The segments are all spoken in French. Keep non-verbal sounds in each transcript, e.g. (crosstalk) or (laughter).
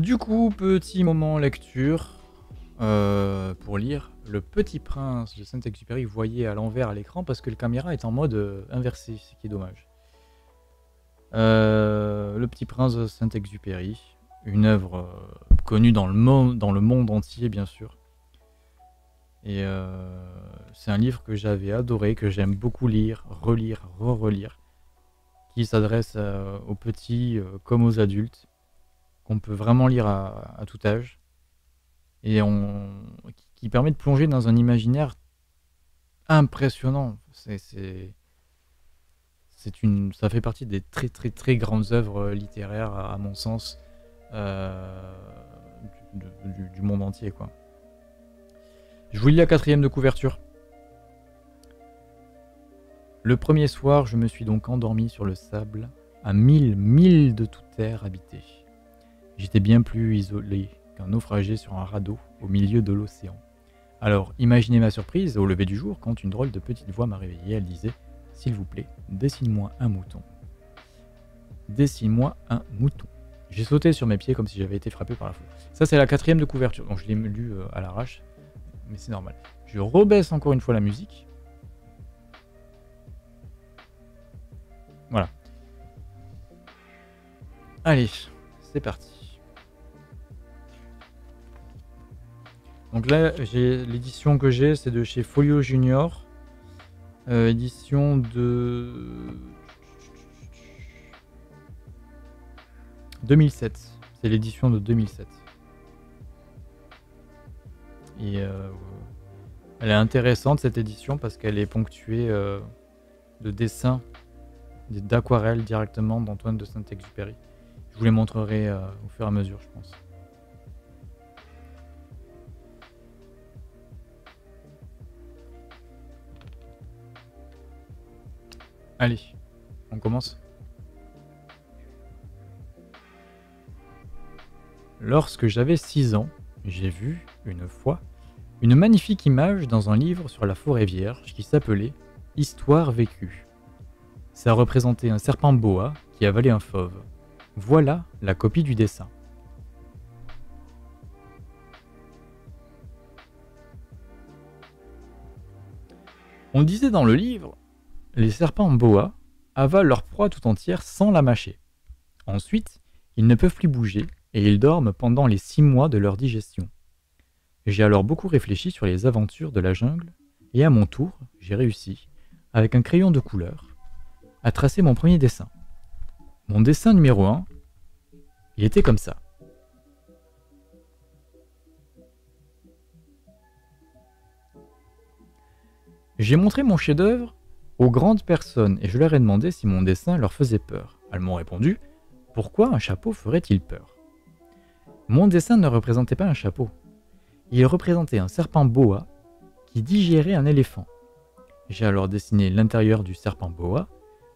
Du coup, petit moment lecture euh, pour lire Le Petit Prince de Saint-Exupéry voyez à l'envers à l'écran parce que le caméra est en mode euh, inversé, ce qui est dommage. Euh, le Petit Prince de Saint-Exupéry, une œuvre connue dans le, monde, dans le monde entier, bien sûr. Et c'est un livre que j'avais adoré, que j'aime beaucoup lire, relire, re-relire, qui s'adresse aux petits comme aux adultes qu'on peut vraiment lire à, tout âge et on, qui permet de plonger dans un imaginaire impressionnant. C'est, c'est, une, ça fait partie des très très très grandes œuvres littéraires, à, mon sens, euh, du, monde entier. Quoi. Je vous lis la quatrième de couverture. Le premier soir, je me suis donc endormi sur le sable, à mille milles de toute terre habitée. J'étais bien plus isolé qu'un naufragé sur un radeau au milieu de l'océan. Alors, imaginez ma surprise au lever du jour quand une drôle de petite voix m'a réveillé. Elle disait S'il vous plaît, dessine-moi un mouton. Dessine-moi un mouton. J'ai sauté sur mes pieds comme si j'avais été frappé par la foule. Ça, c'est la quatrième de couverture. Donc, je l'ai lu euh, à l'arrache, mais c'est normal. Je rebaisse encore une fois la musique. Voilà. Allez, c'est parti. Donc là, j'ai l'édition que j'ai, c'est de chez Folio Junior. Euh, édition de 2007. C'est l'édition de 2007. Et euh, elle est intéressante cette édition parce qu'elle est ponctuée euh, de dessins, d'aquarelles directement d'Antoine de Saint-Exupéry. Je vous les montrerai au fur et à mesure, je pense. Allez, on commence. Lorsque j'avais 6 ans, j'ai vu, une fois, une magnifique image dans un livre sur la forêt vierge qui s'appelait Histoire vécue. Ça représentait un serpent boa qui avalait un fauve. Voilà la copie du dessin. On disait dans le livre les serpents boa avalent leur proie tout entière sans la mâcher. Ensuite, ils ne peuvent plus bouger et ils dorment pendant les six mois de leur digestion. J'ai alors beaucoup réfléchi sur les aventures de la jungle et à mon tour, j'ai réussi, avec un crayon de couleur, à tracer mon premier dessin. Mon dessin numéro 1, il était comme ça. J'ai montré mon chef-d'œuvre aux grandes personnes et je leur ai demandé si mon dessin leur faisait peur. Elles m'ont répondu Pourquoi un chapeau ferait-il peur? Mon dessin ne représentait pas un chapeau. Il représentait un serpent boa qui digérait un éléphant. J'ai alors dessiné l'intérieur du serpent boa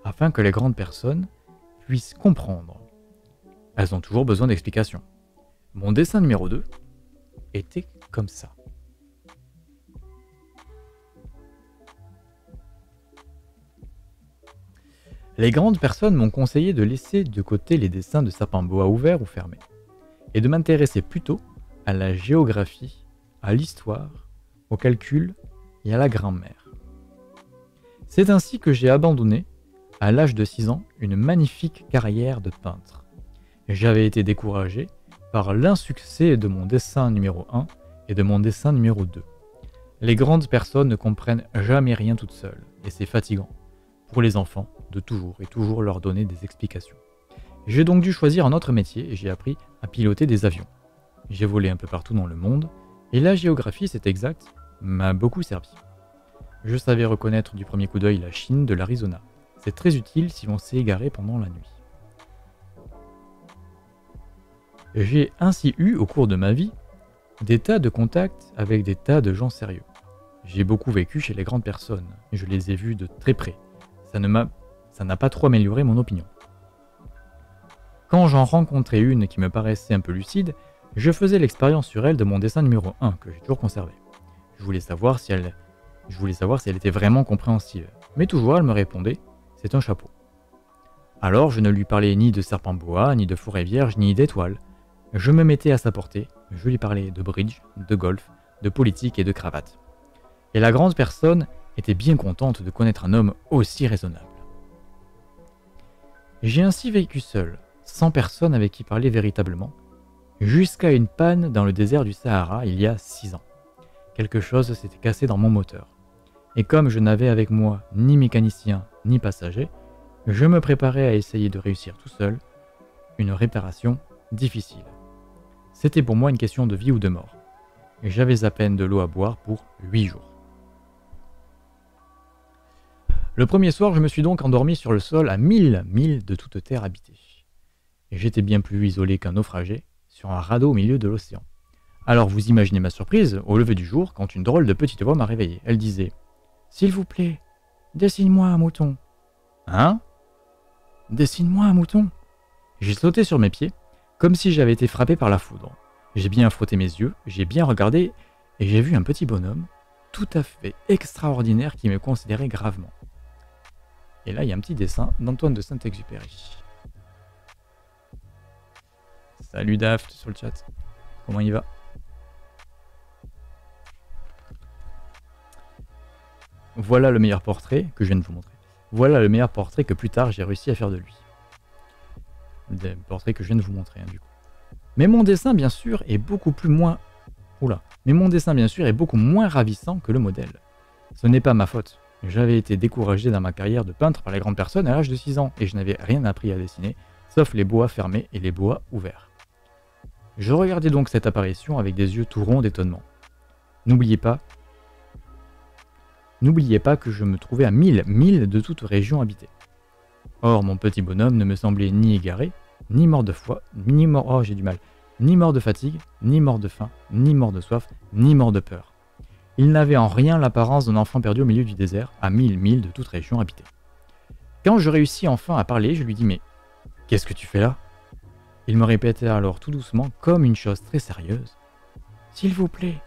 afin que les grandes personnes puissent comprendre. Elles ont toujours besoin d'explications. Mon dessin numéro 2 était comme ça. Les grandes personnes m'ont conseillé de laisser de côté les dessins de sapins bois ouverts ou fermés, et de m'intéresser plutôt à la géographie, à l'histoire, au calcul et à la grammaire. C'est ainsi que j'ai abandonné, à l'âge de 6 ans, une magnifique carrière de peintre. J'avais été découragé par l'insuccès de mon dessin numéro 1 et de mon dessin numéro 2. Les grandes personnes ne comprennent jamais rien toutes seules, et c'est fatigant. Pour les enfants, toujours et toujours leur donner des explications. J'ai donc dû choisir un autre métier et j'ai appris à piloter des avions. J'ai volé un peu partout dans le monde et la géographie, c'est exact, m'a beaucoup servi. Je savais reconnaître du premier coup d'œil la Chine de l'Arizona. C'est très utile si l'on s'est égaré pendant la nuit. J'ai ainsi eu, au cours de ma vie, des tas de contacts avec des tas de gens sérieux. J'ai beaucoup vécu chez les grandes personnes, je les ai vus de très près. Ça ne m'a ça n'a pas trop amélioré mon opinion. Quand j'en rencontrais une qui me paraissait un peu lucide, je faisais l'expérience sur elle de mon dessin numéro 1 que j'ai toujours conservé. Je voulais savoir si elle était vraiment compréhensive, mais toujours elle me répondait c'est un chapeau. Alors je ne lui parlais ni de serpent bois, ni de forêt vierge, ni d'étoiles. Je me mettais à sa portée, je lui parlais de bridge, de golf, de politique et de cravate. Et la grande personne était bien contente de connaître un homme aussi raisonnable. J'ai ainsi vécu seul, sans personne avec qui parler véritablement, jusqu'à une panne dans le désert du Sahara il y a six ans. Quelque chose s'était cassé dans mon moteur. Et comme je n'avais avec moi ni mécanicien ni passager, je me préparais à essayer de réussir tout seul une réparation difficile. C'était pour moi une question de vie ou de mort. J'avais à peine de l'eau à boire pour huit jours. Le premier soir, je me suis donc endormi sur le sol à mille milles de toute terre habitée. Et j'étais bien plus isolé qu'un naufragé sur un radeau au milieu de l'océan. Alors vous imaginez ma surprise au lever du jour quand une drôle de petite voix m'a réveillé. Elle disait S'il vous plaît, dessine-moi un mouton. Hein? Dessine-moi un mouton. J'ai sauté sur mes pieds, comme si j'avais été frappé par la foudre. J'ai bien frotté mes yeux, j'ai bien regardé, et j'ai vu un petit bonhomme, tout à fait extraordinaire, qui me considérait gravement. Et là, il y a un petit dessin d'Antoine de Saint-Exupéry. Salut Daft sur le chat. Comment il va? Voilà le meilleur portrait que je viens de vous montrer. Voilà le meilleur portrait que plus tard j'ai réussi à faire de lui. Le portrait que je viens de vous montrer, hein, du coup. Mais mon dessin, bien sûr, est beaucoup plus moins. Oula. Mais mon dessin, bien sûr, est beaucoup moins ravissant que le modèle. Ce n'est pas ma faute. J'avais été découragé dans ma carrière de peintre par les grandes personnes à l'âge de 6 ans et je n'avais rien appris à dessiner, sauf les bois fermés et les bois ouverts. Je regardais donc cette apparition avec des yeux tout ronds d'étonnement. N'oubliez pas, n'oubliez pas que je me trouvais à mille milles de toute région habitée. Or, mon petit bonhomme ne me semblait ni égaré, ni mort de foi, ni mort, oh j'ai du mal, ni mort de fatigue, ni mort de faim, ni mort de soif, ni mort de peur. Il n'avait en rien l'apparence d'un enfant perdu au milieu du désert, à mille milles de toute région habitée. Quand je réussis enfin à parler, je lui dis Mais qu'est-ce que tu fais là? Il me répétait alors tout doucement, comme une chose très sérieuse S'il vous plaît,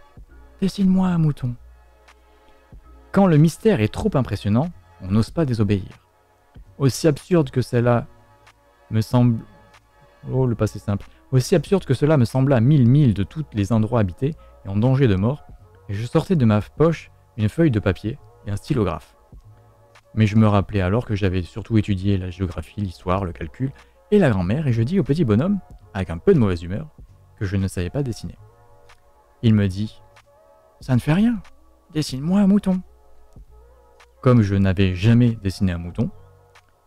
dessine-moi un mouton. Quand le mystère est trop impressionnant, on n'ose pas désobéir. Aussi absurde que cela me semble. Oh, le passé simple. Aussi absurde que cela me sembla mille milles de tous les endroits habités et en danger de mort, et je sortais de ma poche une feuille de papier et un stylographe. Mais je me rappelais alors que j'avais surtout étudié la géographie, l'histoire, le calcul et la grand-mère, et je dis au petit bonhomme, avec un peu de mauvaise humeur, que je ne savais pas dessiner. Il me dit Ça ne fait rien, dessine-moi un mouton. Comme je n'avais jamais dessiné un mouton,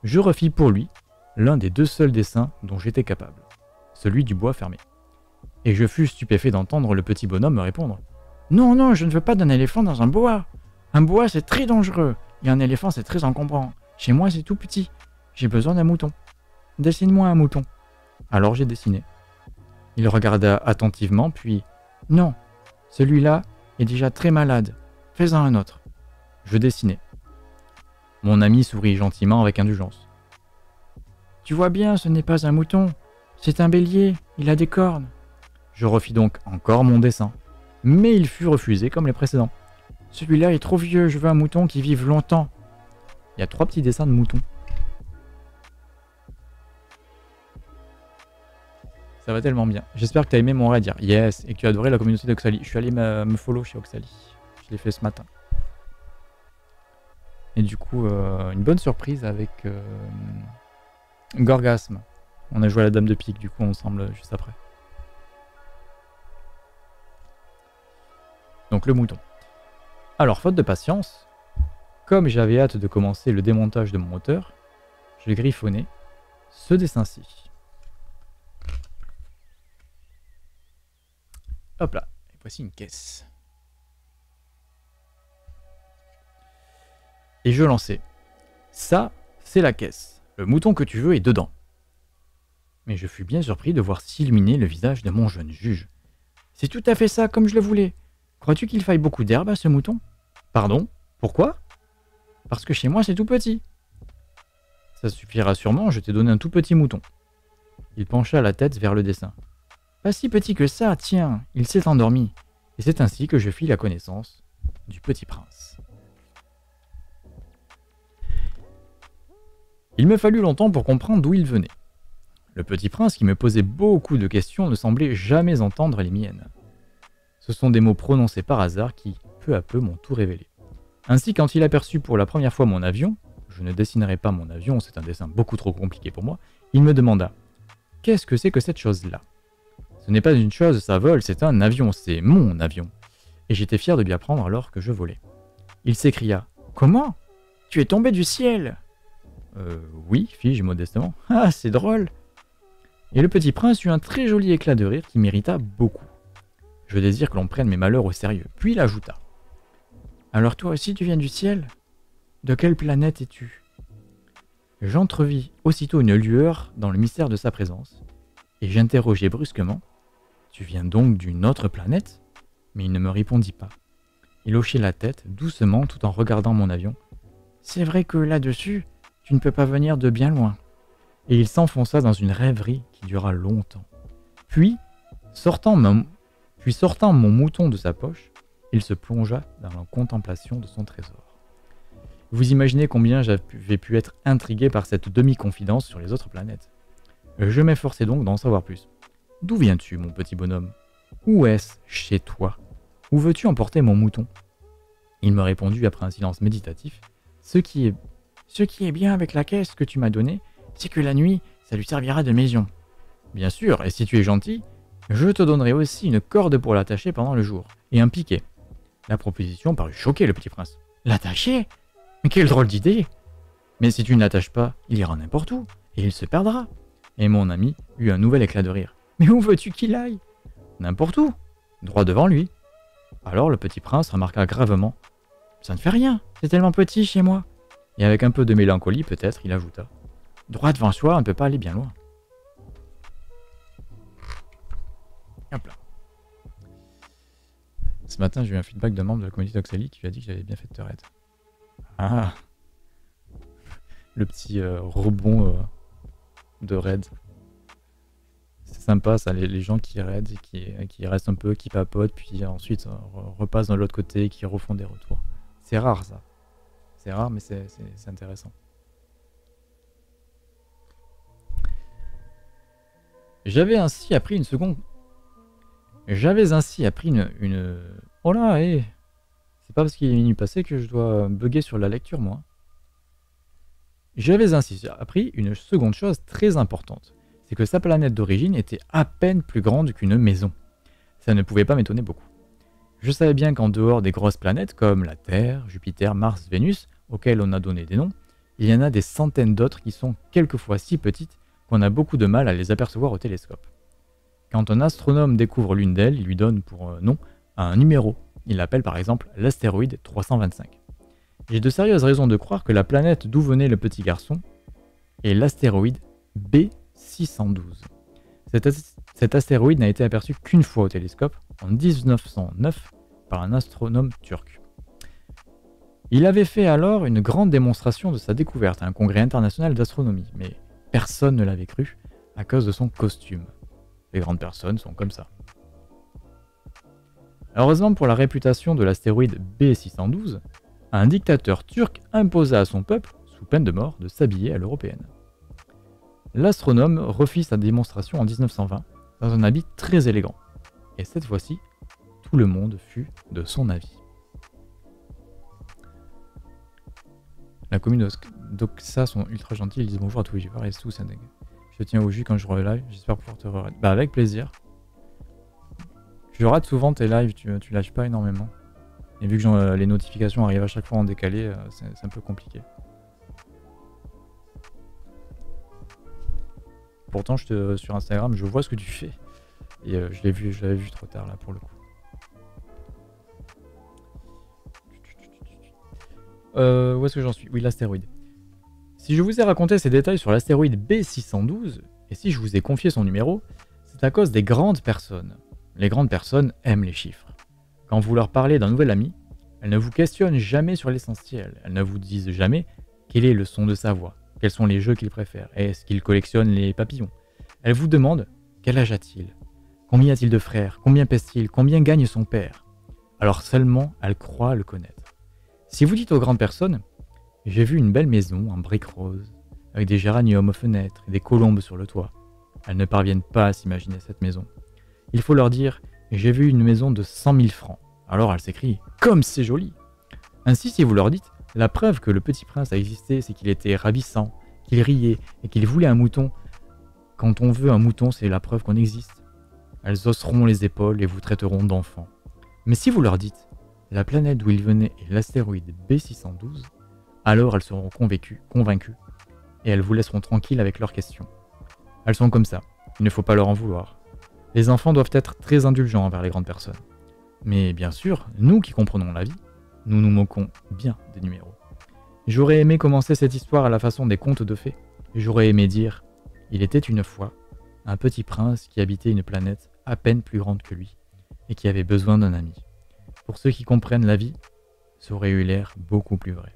je refis pour lui l'un des deux seuls dessins dont j'étais capable, celui du bois fermé. Et je fus stupéfait d'entendre le petit bonhomme me répondre non, non, je ne veux pas d'un éléphant dans un bois. Un bois, c'est très dangereux. Et un éléphant, c'est très encombrant. Chez moi, c'est tout petit. J'ai besoin d'un mouton. Dessine-moi un mouton. Alors j'ai dessiné. Il regarda attentivement, puis Non, celui-là est déjà très malade. Fais-en un autre. Je dessinai. Mon ami sourit gentiment avec indulgence. Tu vois bien, ce n'est pas un mouton. C'est un bélier. Il a des cornes. Je refis donc encore mon dessin mais il fut refusé comme les précédents. Celui-là est trop vieux, je veux un mouton qui vive longtemps. Il y a trois petits dessins de moutons. Ça va tellement bien. J'espère que tu as aimé mon raid Yes, et que tu as adoré la communauté d'Oxali. Je suis allé me follow chez Oxali. Je l'ai fait ce matin. Et du coup, euh, une bonne surprise avec euh, Gorgasme. On a joué à la Dame de Pique, du coup, ensemble, juste après. Donc le mouton. Alors, faute de patience, comme j'avais hâte de commencer le démontage de mon moteur, je vais griffonner ce dessin-ci. Hop là, et voici une caisse. Et je lançais. Ça, c'est la caisse. Le mouton que tu veux est dedans. Mais je fus bien surpris de voir s'illuminer le visage de mon jeune juge. C'est tout à fait ça comme je le voulais. Crois-tu qu'il faille beaucoup d'herbe à ce mouton? Pardon? Pourquoi? Parce que chez moi c'est tout petit. Ça suffira sûrement, je t'ai donné un tout petit mouton. Il pencha la tête vers le dessin. Pas si petit que ça, tiens, il s'est endormi. Et c'est ainsi que je fis la connaissance du petit prince. Il me fallut longtemps pour comprendre d'où il venait. Le petit prince, qui me posait beaucoup de questions, ne semblait jamais entendre les miennes. Ce sont des mots prononcés par hasard qui, peu à peu, m'ont tout révélé. Ainsi, quand il aperçut pour la première fois mon avion, je ne dessinerai pas mon avion, c'est un dessin beaucoup trop compliqué pour moi, il me demanda Qu'est-ce que c'est que cette chose-là Ce n'est pas une chose, ça vole, c'est un avion, c'est mon avion. Et j'étais fier de lui apprendre alors que je volais. Il s'écria Comment Tu es tombé du ciel Euh, oui, fis-je modestement. Ah, c'est drôle Et le petit prince eut un très joli éclat de rire qui m'irrita beaucoup. Je désire que l'on prenne mes malheurs au sérieux. Puis il ajouta Alors toi aussi tu viens du ciel? De quelle planète es-tu? J'entrevis aussitôt une lueur dans le mystère de sa présence, et j'interrogeai brusquement Tu viens donc d'une autre planète? Mais il ne me répondit pas. Il hochait la tête doucement tout en regardant mon avion. C'est vrai que là-dessus, tu ne peux pas venir de bien loin. Et il s'enfonça dans une rêverie qui dura longtemps. Puis, sortant mon, puis sortant mon mouton de sa poche, il se plongea dans la contemplation de son trésor. Vous imaginez combien j'avais pu être intrigué par cette demi-confidence sur les autres planètes. Je m'efforçais donc d'en savoir plus. D'où viens-tu, mon petit bonhomme? Où est-ce chez toi? Où veux-tu emporter mon mouton? Il me répondit après un silence méditatif. Ce qui est, ce qui est bien avec la caisse que tu m'as donnée, c'est que la nuit, ça lui servira de maison. Bien sûr, et si tu es gentil, je te donnerai aussi une corde pour l'attacher pendant le jour, et un piquet. La proposition parut choquer le petit prince. L'attacher? Mais quelle drôle d'idée Mais si tu ne l'attaches pas, il ira n'importe où, et il se perdra. Et mon ami eut un nouvel éclat de rire. Mais où veux-tu qu'il aille? N'importe où, droit devant lui. Alors le petit prince remarqua gravement. Ça ne fait rien, c'est tellement petit chez moi. Et avec un peu de mélancolie peut-être, il ajouta. Droit devant soi, on ne peut pas aller bien loin. Hop là. Ce matin, j'ai eu un feedback d'un membre de la communauté d'Oxali qui lui a dit que j'avais bien fait de te raid. Ah Le petit euh, rebond euh, de raid. C'est sympa ça, les, gens qui raid et qui, qui, restent un peu, qui papotent, puis ensuite euh, repassent de l'autre côté qui refont des retours. C'est rare ça. C'est rare, mais c'est intéressant. J'avais ainsi appris une seconde j'avais ainsi appris une... Oh là, hé C'est pas parce qu'il est minuit passé que je dois bugger sur la lecture, moi. J'avais ainsi appris une seconde chose très importante. C'est que sa planète d'origine était à peine plus grande qu'une maison. Ça ne pouvait pas m'étonner beaucoup. Je savais bien qu'en dehors des grosses planètes comme la Terre, Jupiter, Mars, Vénus, auxquelles on a donné des noms, il y en a des centaines d'autres qui sont quelquefois si petites qu'on a beaucoup de mal à les apercevoir au télescope. Quand un astronome découvre l'une d'elles, il lui donne pour euh, nom un numéro. Il l'appelle par exemple l'astéroïde 325. J'ai de sérieuses raisons de croire que la planète d'où venait le petit garçon est l'astéroïde B612. Cet, astéroïde n'a été aperçu qu'une fois au télescope, en 1909, par un astronome turc. Il avait fait alors une grande démonstration de sa découverte à un congrès international d'astronomie, mais personne ne l'avait cru à cause de son costume. Les grandes personnes sont comme ça. Heureusement pour la réputation de l'astéroïde B612, un dictateur turc imposa à son peuple, sous peine de mort, de s'habiller à l'européenne. L'astronome refit sa démonstration en 1920 dans un habit très élégant. Et cette fois-ci, tout le monde fut de son avis. La commune d'Oxa sont ultra gentils, ils disent bonjour à tous les joueurs et tout, c'est je tiens au jus quand je relive. J'espère pouvoir te re Bah, avec plaisir. Je rate souvent tes lives, tu, lâches pas énormément. Et vu que euh, les notifications arrivent à chaque fois en décalé, euh, c'est un peu compliqué. Pourtant, je te, sur Instagram, je vois ce que tu fais. Et euh, je l'ai vu, je l'avais vu trop tard là pour le coup. où est-ce que j'en suis? Oui, l'astéroïde. Si je vous ai raconté ces détails sur l'astéroïde B612, et si je vous ai confié son numéro, c'est à cause des grandes personnes. Les grandes personnes aiment les chiffres. Quand vous leur parlez d'un nouvel ami, elles ne vous questionnent jamais sur l'essentiel. Elles ne vous disent jamais quel est le son de sa voix, quels sont les jeux qu'il préfère, est-ce qu'il collectionne les papillons. Elles vous demandent quel âge a-t-il, combien a-t-il de frères, combien pèse-t-il, combien gagne son père? Alors seulement elles croient le connaître. Si vous dites aux grandes personnes j'ai vu une belle maison en briques roses, avec des géraniums aux fenêtres et des colombes sur le toit. elles ne parviennent pas à s'imaginer cette maison. Il faut leur dire J'ai vu une maison de 100 000 francs. Alors elles s'écrient Comme c'est joli Ainsi, si vous leur dites La preuve que le petit prince a existé, c'est qu'il était ravissant, qu'il riait et qu'il voulait un mouton. Quand on veut un mouton, c'est la preuve qu'on existe. Elles osseront les épaules et vous traiteront d'enfant. Mais si vous leur dites La planète d'où il venait est l'astéroïde B612, alors elles seront convaincues, convaincues et elles vous laisseront tranquille avec leurs questions. Elles sont comme ça, il ne faut pas leur en vouloir. Les enfants doivent être très indulgents envers les grandes personnes. Mais bien sûr, nous qui comprenons la vie, nous nous moquons bien des numéros. J'aurais aimé commencer cette histoire à la façon des contes de fées. J'aurais aimé dire Il était une fois un petit prince qui habitait une planète à peine plus grande que lui et qui avait besoin d'un ami. Pour ceux qui comprennent la vie, ça aurait eu l'air beaucoup plus vrai.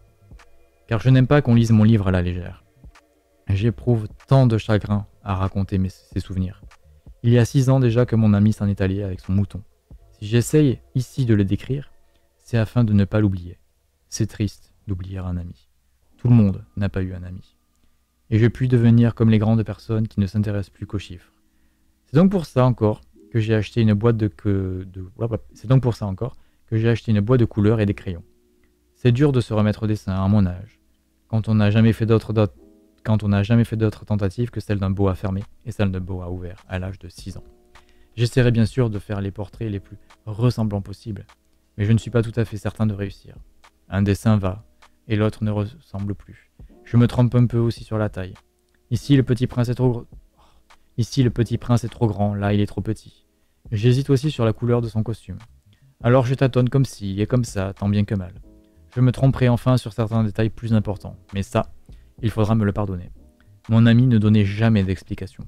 Car je n'aime pas qu'on lise mon livre à la légère. J'éprouve tant de chagrin à raconter mes, ces souvenirs. Il y a six ans déjà que mon ami s'en est allé avec son mouton. Si j'essaye ici de le décrire, c'est afin de ne pas l'oublier. C'est triste d'oublier un ami. Tout le monde n'a pas eu un ami. Et je puis devenir comme les grandes personnes qui ne s'intéressent plus qu'aux chiffres. C'est donc pour ça encore que j'ai acheté une boîte de, c'est donc pour ça encore que j'ai acheté une boîte de couleurs et des crayons. C'est dur de se remettre au dessin à mon âge, quand on n'a jamais fait d'autres quand on n'a jamais fait d'autres tentatives que celle d'un boa fermé et celle d'un boa ouvert à l'âge de 6 ans. J'essaierai bien sûr de faire les portraits les plus ressemblants possibles, mais je ne suis pas tout à fait certain de réussir. Un dessin va, et l'autre ne ressemble plus. Je me trompe un peu aussi sur la taille. Ici, le petit prince est trop Ici, le petit prince est trop grand, là, il est trop petit. J'hésite aussi sur la couleur de son costume. Alors je tâtonne comme ci et comme ça, tant bien que mal. Je me tromperai enfin sur certains détails plus importants, mais ça, il faudra me le pardonner. Mon ami ne donnait jamais d'explication.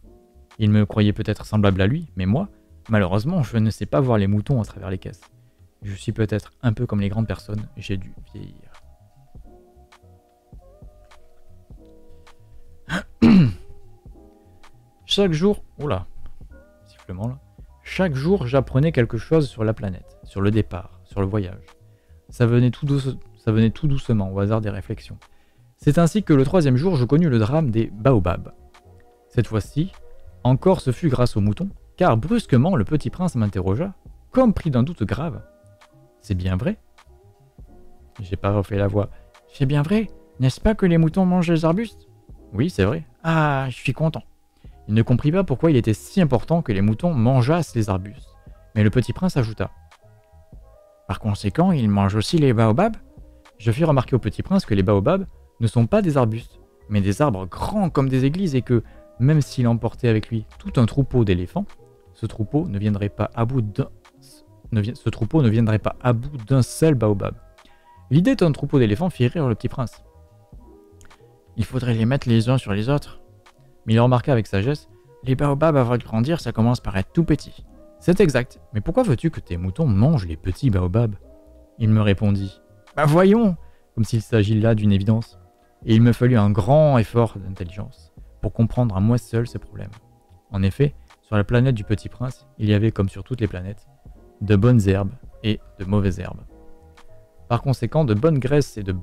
Il me croyait peut-être semblable à lui, mais moi, malheureusement, je ne sais pas voir les moutons à travers les caisses. Je suis peut-être un peu comme les grandes personnes, j'ai dû vieillir. (coughs) Chaque jour, oula, sifflement là. Chaque jour, j'apprenais quelque chose sur la planète, sur le départ, sur le voyage. Ça venait tout, ça venait tout doucement, au hasard des réflexions. C'est ainsi que le troisième jour, je connus le drame des baobabs. Cette fois-ci, encore ce fut grâce au mouton, car brusquement le petit prince m'interrogea, comme pris d'un doute grave. C'est bien vrai? J'ai pas refait la voix. C'est bien vrai? N'est-ce pas que les moutons mangent les arbustes? Oui, c'est vrai. Ah, je suis content. Il ne comprit pas pourquoi il était si important que les moutons mangeassent les arbustes. Mais le petit prince ajouta. Par conséquent, ils mangent aussi les baobabs? Je fis remarquer au petit prince que les baobabs ne sont pas des arbustes, mais des arbres grands comme des églises et que, même s'il emportait avec lui tout un troupeau d'éléphants, ce troupeau ne viendrait pas à bout d'un seul baobab. L'idée d'un troupeau d'éléphants fit rire le petit prince. Il faudrait les mettre les uns sur les autres. Mais il remarqua avec sagesse Les baobabs, avant de grandir, ça commence par être tout petit. C'est exact, mais pourquoi veux-tu que tes moutons mangent les petits baobabs? Il me répondit Bah voyons Comme s'il s'agit là d'une évidence et il me fallut un grand effort d'intelligence pour comprendre à moi seul ces problèmes. En effet, sur la planète du Petit Prince, il y avait, comme sur toutes les planètes, de bonnes herbes et de mauvaises herbes. Par conséquent, de bonnes et de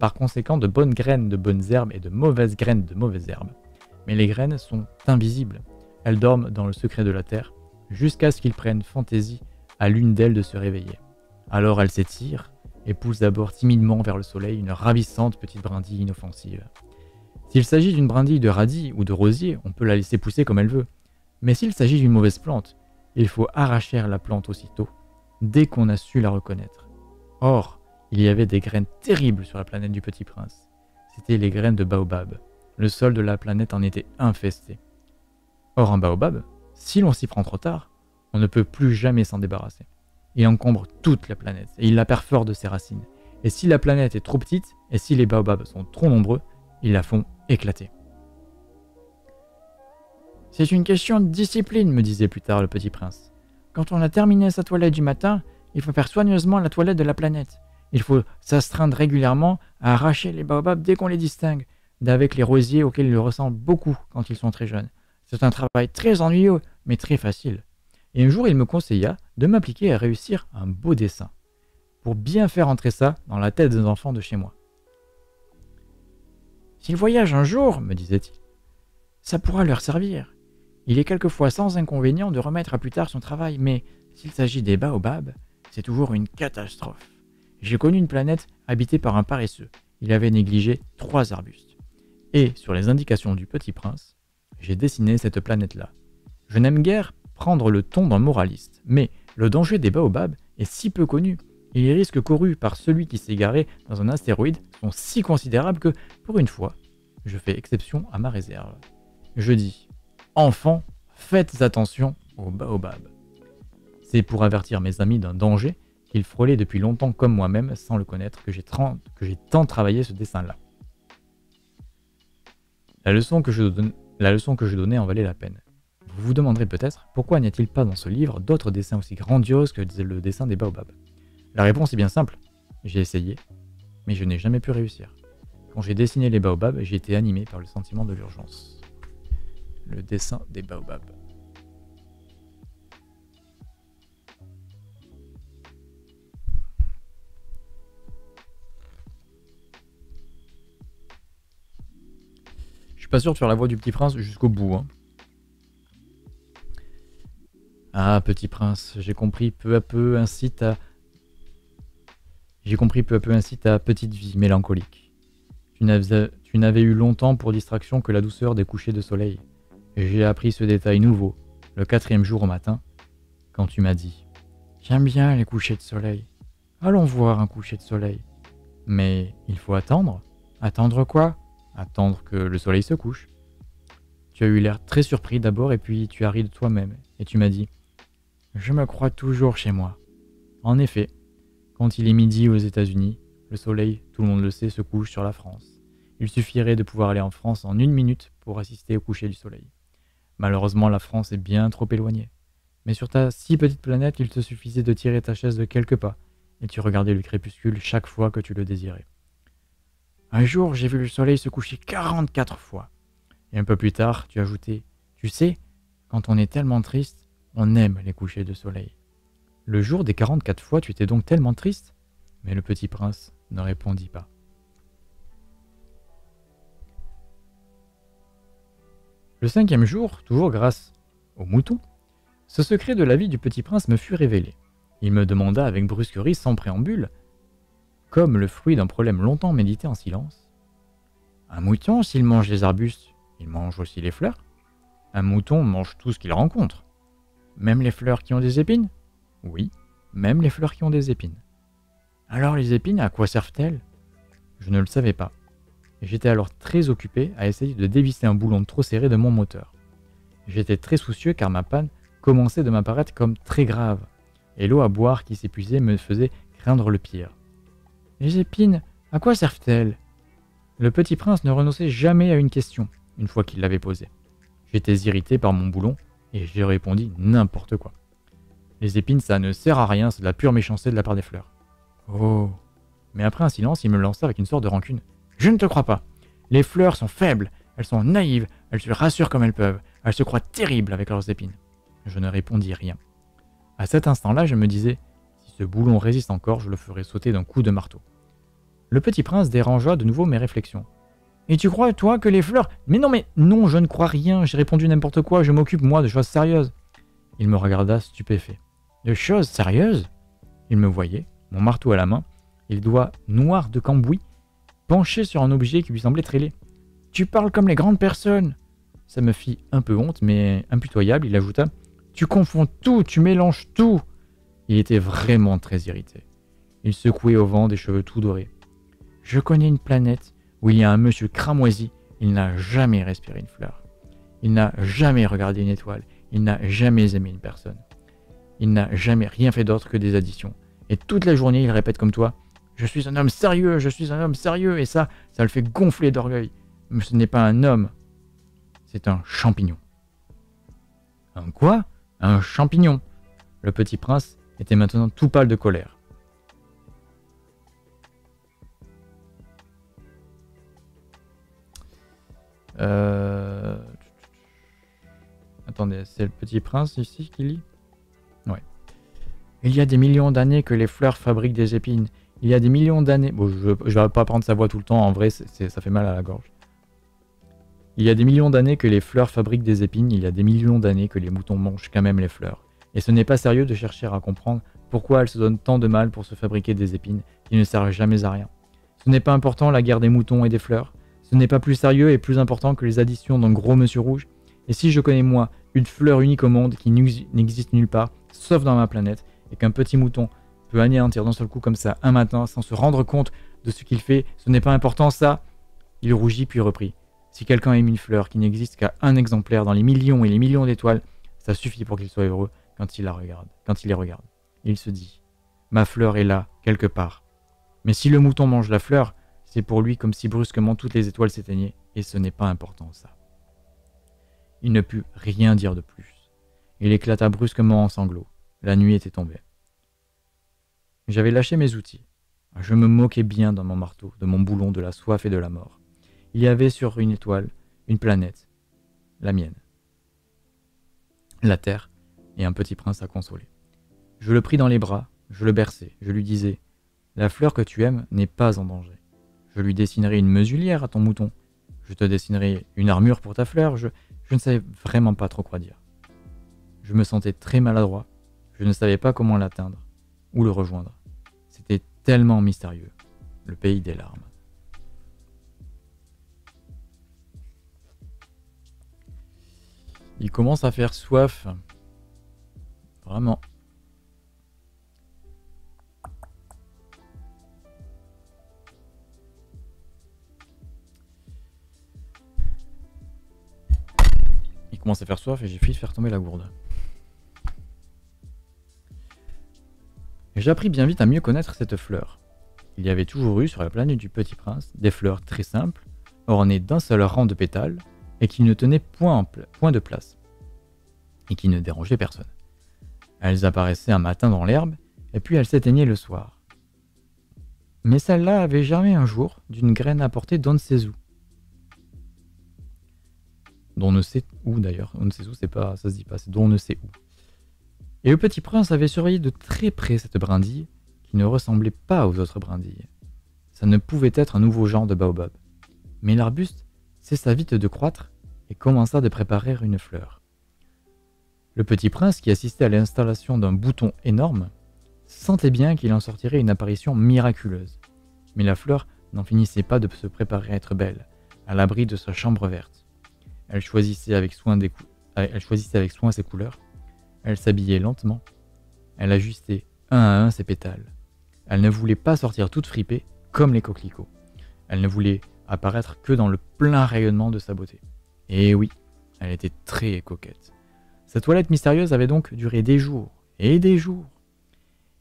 par conséquent, de bonnes graines de bonnes herbes et de mauvaises graines de mauvaises herbes. Mais les graines sont invisibles. Elles dorment dans le secret de la terre, jusqu'à ce qu'ils prennent fantaisie à l'une d'elles de se réveiller. Alors elles s'étirent, et pousse d'abord timidement vers le soleil une ravissante petite brindille inoffensive. S'il s'agit d'une brindille de radis ou de rosier, on peut la laisser pousser comme elle veut. Mais s'il s'agit d'une mauvaise plante, il faut arracher la plante aussitôt, dès qu'on a su la reconnaître. Or, il y avait des graines terribles sur la planète du Petit Prince. C'étaient les graines de baobab. Le sol de la planète en était infesté. Or, un baobab, si l'on s'y prend trop tard, on ne peut plus jamais s'en débarrasser. Il encombre toute la planète et il la perfore de ses racines. Et si la planète est trop petite et si les baobabs sont trop nombreux, ils la font éclater. C'est une question de discipline, me disait plus tard le petit prince. Quand on a terminé sa toilette du matin, il faut faire soigneusement la toilette de la planète. Il faut s'astreindre régulièrement à arracher les baobabs dès qu'on les distingue, d'avec les rosiers auxquels ils ressemblent beaucoup quand ils sont très jeunes. C'est un travail très ennuyeux, mais très facile. Et un jour, il me conseilla de m'appliquer à réussir un beau dessin, pour bien faire entrer ça dans la tête des enfants de chez moi. S'il voyage un jour, me disait-il, ça pourra leur servir. Il est quelquefois sans inconvénient de remettre à plus tard son travail, mais s'il s'agit des baobabs, c'est toujours une catastrophe. J'ai connu une planète habitée par un paresseux. Il avait négligé trois arbustes. Et, sur les indications du petit prince, j'ai dessiné cette planète-là. Je n'aime guère prendre le ton d'un moraliste, mais le danger des baobabs est si peu connu et les risques courus par celui qui s'est garé dans un astéroïde sont si considérables que, pour une fois, je fais exception à ma réserve. Je dis, enfants, faites attention aux baobabs. C'est pour avertir mes amis d'un danger qu'ils frôlaient depuis longtemps comme moi-même sans le connaître que j'ai tant travaillé ce dessin-là. La leçon que je donnais en valait la peine. Vous vous demanderez peut-être pourquoi n'y a-t-il pas dans ce livre d'autres dessins aussi grandioses que le dessin des baobabs? La réponse est bien simple. J'ai essayé, mais je n'ai jamais pu réussir. Quand j'ai dessiné les baobabs, j'ai été animé par le sentiment de l'urgence. Le dessin des baobabs. Je suis pas sûr de faire la voix du petit prince jusqu'au bout. Hein. Ah, petit prince, j'ai compris peu à peu ainsi ta. J'ai compris peu à peu ainsi ta petite vie mélancolique. Tu n'avais eu longtemps pour distraction que la douceur des couchers de soleil. J'ai appris ce détail nouveau, le quatrième jour au matin, quand tu m'as dit J'aime bien les couchers de soleil. Allons voir un coucher de soleil. Mais il faut attendre. Attendre quoi? Attendre que le soleil se couche. Tu as eu l'air très surpris d'abord et puis tu as ri de toi-même et tu m'as dit je me crois toujours chez moi. En effet, quand il est midi aux États-Unis, le soleil, tout le monde le sait, se couche sur la France. Il suffirait de pouvoir aller en France en une minute pour assister au coucher du soleil. Malheureusement, la France est bien trop éloignée. Mais sur ta si petite planète, il te suffisait de tirer ta chaise de quelques pas, et tu regardais le crépuscule chaque fois que tu le désirais. Un jour, j'ai vu le soleil se coucher 44 fois. Et un peu plus tard, tu ajoutais Tu sais, quand on est tellement triste, on aime les couchers de soleil. Le jour des 44 fois, tu étais donc tellement triste? Mais le petit prince ne répondit pas. Le cinquième jour, toujours grâce au mouton, ce secret de la vie du petit prince me fut révélé. Il me demanda avec brusquerie, sans préambule, comme le fruit d'un problème longtemps médité en silence. Un mouton, s'il mange les arbustes, il mange aussi les fleurs Un mouton mange tout ce qu'il rencontre. Même les fleurs qui ont des épines? Oui, même les fleurs qui ont des épines. Alors les épines, à quoi servent-elles? Je ne le savais pas. J'étais alors très occupé à essayer de dévisser un boulon trop serré de mon moteur. J'étais très soucieux car ma panne commençait de m'apparaître comme très grave, et l'eau à boire qui s'épuisait me faisait craindre le pire. Les épines, à quoi servent-elles? Le petit prince ne renonçait jamais à une question, une fois qu'il l'avait posée. J'étais irrité par mon boulon et j'ai répondu n'importe quoi. Les épines, ça ne sert à rien, c'est de la pure méchanceté de la part des fleurs. Oh. Mais après un silence, il me lança avec une sorte de rancune. Je ne te crois pas. Les fleurs sont faibles, elles sont naïves, elles se rassurent comme elles peuvent, elles se croient terribles avec leurs épines. Je ne répondis rien. À cet instant-là, je me disais, si ce boulon résiste encore, je le ferai sauter d'un coup de marteau. Le petit prince dérangea de nouveau mes réflexions. Et tu crois, toi, que les fleurs... Mais non, mais non, je ne crois rien, j'ai répondu n'importe quoi, je m'occupe, moi, de choses sérieuses. Il me regarda stupéfait. De choses sérieuses? Il me voyait, mon marteau à la main, il doigts noirs de cambouis, penché sur un objet qui lui semblait très. Tu parles comme les grandes personnes Ça me fit un peu honte, mais impitoyable, il ajouta Tu confonds tout, tu mélanges tout Il était vraiment très irrité. Il secouait au vent des cheveux tout dorés. Je connais une planète où il y a un monsieur cramoisi, il n'a jamais respiré une fleur. Il n'a jamais regardé une étoile. Il n'a jamais aimé une personne. Il n'a jamais rien fait d'autre que des additions. Et toute la journée, il répète comme toi Je suis un homme sérieux, je suis un homme sérieux. Et ça, ça le fait gonfler d'orgueil. Mais ce n'est pas un homme, c'est un champignon. Un quoi? Un champignon. Le petit prince était maintenant tout pâle de colère. Euh... Attendez, c'est le petit prince ici qui lit? Ouais. Il y a des millions d'années que les fleurs fabriquent des épines. Il y a des millions d'années. Bon, je, ne vais pas prendre sa voix tout le temps, en vrai, ça fait mal à la gorge. Il y a des millions d'années que les fleurs fabriquent des épines, il y a des millions d'années que les moutons mangent quand même les fleurs. Et ce n'est pas sérieux de chercher à comprendre pourquoi elles se donnent tant de mal pour se fabriquer des épines qui ne servent jamais à rien. Ce n'est pas important la guerre des moutons et des fleurs, ce n'est pas plus sérieux et plus important que les additions d'un gros monsieur rouge. Et si je connais moi une fleur unique au monde qui n'existe nulle part, sauf dans ma planète, et qu'un petit mouton peut anéantir d'un seul coup comme ça un matin sans se rendre compte de ce qu'il fait, ce n'est pas important ça? Il rougit puis reprit. Si quelqu'un aime une fleur qui n'existe qu'à un exemplaire dans les millions et les millions d'étoiles, ça suffit pour qu'il soit heureux quand il la regarde, quand il les regarde. Il se dit Ma fleur est là, quelque part. Mais si le mouton mange la fleur, c'est pour lui comme si brusquement toutes les étoiles s'éteignaient, et ce n'est pas important ça. Il ne put rien dire de plus. Il éclata brusquement en sanglots. La nuit était tombée. J'avais lâché mes outils. Je me moquais bien dans mon marteau, de mon boulon, de la soif et de la mort. Il y avait sur une étoile, une planète, la mienne. La terre, et un petit prince à consoler. Je le pris dans les bras, je le berçai, je lui disais La fleur que tu aimes n'est pas en danger. Je lui dessinerai une mesulière à ton mouton. Je te dessinerai une armure pour ta fleur. Je, ne savais vraiment pas trop quoi dire. Je me sentais très maladroit. Je ne savais pas comment l'atteindre ou le rejoindre. C'était tellement mystérieux. Le pays des larmes. Il commence à faire soif. Vraiment. Commence à faire soif et j'ai fini de faire tomber la gourde. J'appris bien vite à mieux connaître cette fleur. Il y avait toujours eu sur la planète du Petit Prince des fleurs très simples, ornées d'un seul rang de pétales, et qui ne tenaient point, de place, et qui ne dérangeaient personne. Elles apparaissaient un matin dans l'herbe, et puis elles s'éteignaient le soir. Mais celle-là avait germé un jour d'une graine apportée d'on ne sait où dont on ne sait où d'ailleurs. On ne sait où, c'est pas, ça se dit pas, c'est dont on ne sait où. Et le petit prince avait surveillé de très près cette brindille, qui ne ressemblait pas aux autres brindilles. Ça ne pouvait être un nouveau genre de baobab. Mais l'arbuste cessa vite de croître et commença de préparer une fleur. Le petit prince, qui assistait à l'installation d'un bouton énorme, sentait bien qu'il en sortirait une apparition miraculeuse. Mais la fleur n'en finissait pas de se préparer à être belle, à l'abri de sa chambre verte. Elle choisissait avec soin, ses couleurs. Elle s'habillait lentement. Elle ajustait un à un ses pétales. Elle ne voulait pas sortir toute fripée comme les coquelicots. Elle ne voulait apparaître que dans le plein rayonnement de sa beauté. Et oui, elle était très coquette. Sa toilette mystérieuse avait donc duré des jours et des jours.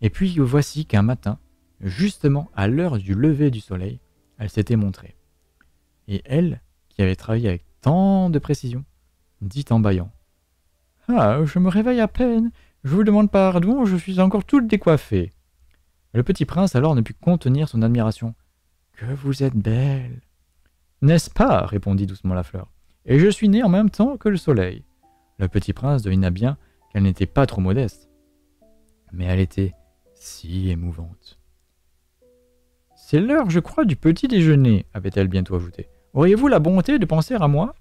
Et puis voici qu'un matin, justement à l'heure du lever du soleil, elle s'était montrée. Et elle, qui avait travaillé avec tant de précision, dit en bâillant. Ah, je me réveille à peine. Je vous demande pardon, je suis encore toute décoiffée. Le petit prince alors ne put contenir son admiration. Que vous êtes belle. N'est-ce pas répondit doucement la fleur. Et je suis née en même temps que le soleil. Le petit prince devina bien qu'elle n'était pas trop modeste. Mais elle était si émouvante. C'est l'heure, je crois, du petit déjeuner, avait-elle bientôt ajouté. Auriez-vous la bonté de penser à moi?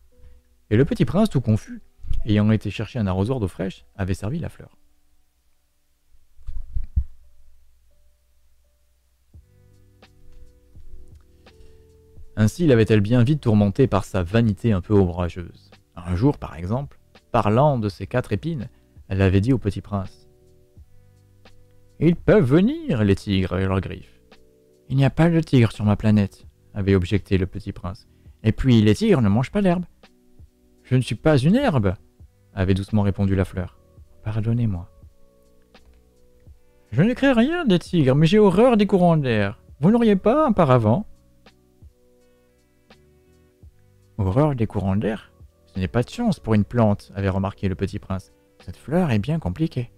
Et le petit prince, tout confus, ayant été chercher un arrosoir d'eau fraîche, avait servi la fleur. Ainsi l'avait-elle bien vite tourmentée par sa vanité un peu ombrageuse. Un jour, par exemple, parlant de ses quatre épines, elle avait dit au petit prince Ils peuvent venir, les tigres et leurs griffes. Il n'y a pas de tigre sur ma planète, avait objecté le petit prince. Et puis les tigres ne mangent pas l'herbe. Je ne suis pas une herbe, avait doucement répondu la fleur. Pardonnez-moi. Je ne crée rien des tigres, mais j'ai horreur des courants d'air. Vous n'auriez pas un paravent Horreur des courants d'air? Ce n'est pas de chance pour une plante, avait remarqué le petit prince. Cette fleur est bien compliquée.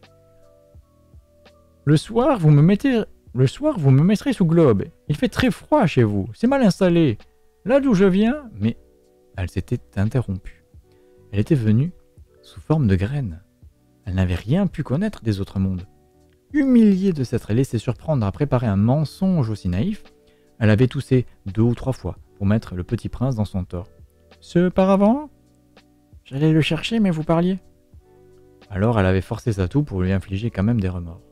Le soir, vous me mettez le soir, vous me mettrez sous globe. Il fait très froid chez vous. C'est mal installé. Là d'où je viens, mais elle s'était interrompue. Elle était venue sous forme de graine. Elle n'avait rien pu connaître des autres mondes. Humiliée de s'être laissée surprendre à préparer un mensonge aussi naïf, elle avait toussé deux ou trois fois pour mettre le petit prince dans son tort. Ce paravent J'allais le chercher, mais vous parliez. Alors elle avait forcé sa toux pour lui infliger quand même des remords.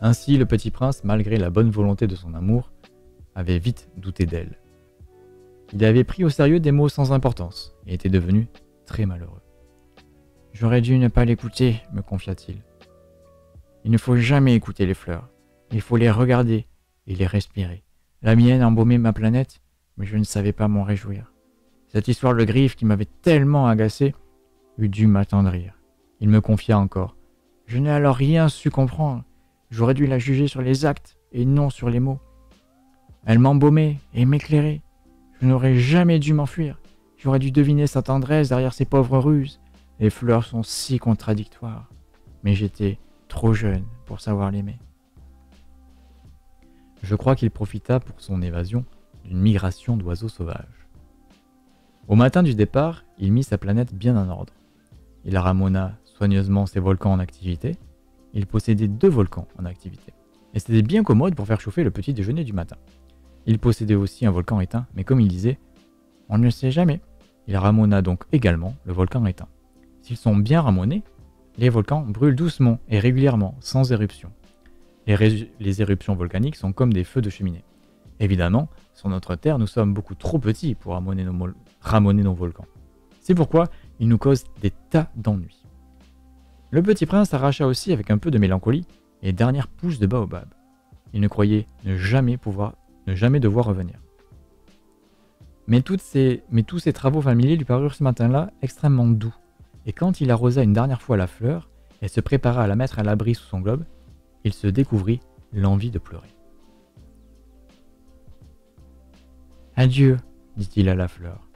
Ainsi, le petit prince, malgré la bonne volonté de son amour, avait vite douté d'elle. Il avait pris au sérieux des mots sans importance et était devenu très malheureux. J'aurais dû ne pas l'écouter, me confia-t-il. Il ne faut jamais écouter les fleurs. Il faut les regarder et les respirer. La mienne embaumait ma planète, mais je ne savais pas m'en réjouir. Cette histoire de griffe qui m'avait tellement agacé eût dû m'attendrir. Il me confia encore. Je n'ai alors rien su comprendre. J'aurais dû la juger sur les actes et non sur les mots. Elle m'embaumait et m'éclairait. Je n'aurais jamais dû m'enfuir. J'aurais dû deviner sa tendresse derrière ses pauvres ruses. Les fleurs sont si contradictoires. Mais j'étais trop jeune pour savoir l'aimer. Je crois qu'il profita pour son évasion d'une migration d'oiseaux sauvages. Au matin du départ, il mit sa planète bien en ordre. Il ramona soigneusement ses volcans en activité. Il possédait deux volcans en activité. Et c'était bien commode pour faire chauffer le petit déjeuner du matin. Il possédait aussi un volcan éteint, mais comme il disait, on ne sait jamais. Il ramona donc également le volcan éteint. S'ils sont bien ramonés, les volcans brûlent doucement et régulièrement, sans éruption. Les, les, éruptions volcaniques sont comme des feux de cheminée. Évidemment, sur notre Terre, nous sommes beaucoup trop petits pour ramoner nos, ramoner nos volcans. C'est pourquoi ils nous causent des tas d'ennuis. Le petit prince arracha aussi avec un peu de mélancolie les dernières pousses de baobab. Il ne croyait ne jamais pouvoir, ne jamais devoir revenir. Mais, tous ces travaux familiers lui parurent ce matin-là extrêmement doux, et quand il arrosa une dernière fois la fleur et se prépara à la mettre à l'abri sous son globe, il se découvrit l'envie de pleurer. Adieu, dit-il à la fleur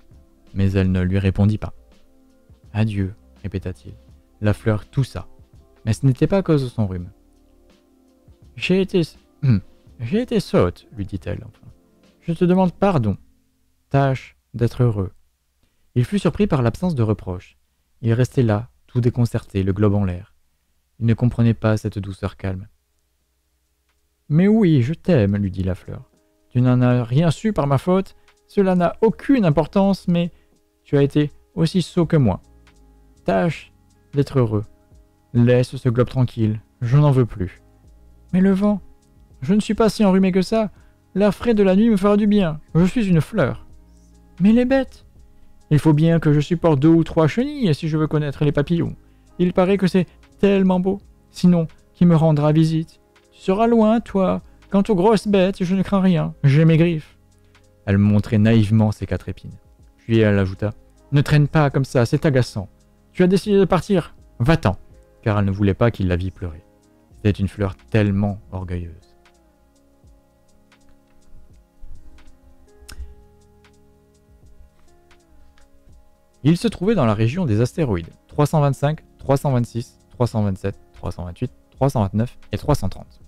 mais elle ne lui répondit pas. Adieu, répéta-t-il. La fleur toussa, mais ce n'était pas à cause de son rhume. J'ai été. J'ai été sotte, lui dit-elle enfin. Je te demande pardon. Tâche d'être heureux. Il fut surpris par l'absence de reproche. Il restait là, tout déconcerté, le globe en l'air. Il ne comprenait pas cette douceur calme. Mais oui, je t'aime, lui dit la fleur. Tu n'en as rien su par ma faute. Cela n'a aucune importance, mais tu as été aussi sot que moi. Tâche d'être heureux. Laisse ce globe tranquille, je n'en veux plus. Mais le vent, je ne suis pas si enrhumé que ça. L'air frais de la nuit me fera du bien. Je suis une fleur. Mais les bêtes Il faut bien que je supporte deux ou trois chenilles si je veux connaître les papillons. Il paraît que c'est tellement beau. Sinon, qui me rendra visite? Tu seras loin, toi. Quant aux grosses bêtes, je ne crains rien. J'ai mes griffes. Elle montrait naïvement ses quatre épines. Puis elle ajouta Ne traîne pas comme ça, c'est agaçant. Tu as décidé de partir Va-t'en car elle ne voulait pas qu'il la vît pleurer. C'était une fleur tellement orgueilleuse. Il se trouvait dans la région des astéroïdes 325, 326, 327, 328, 329 et 330.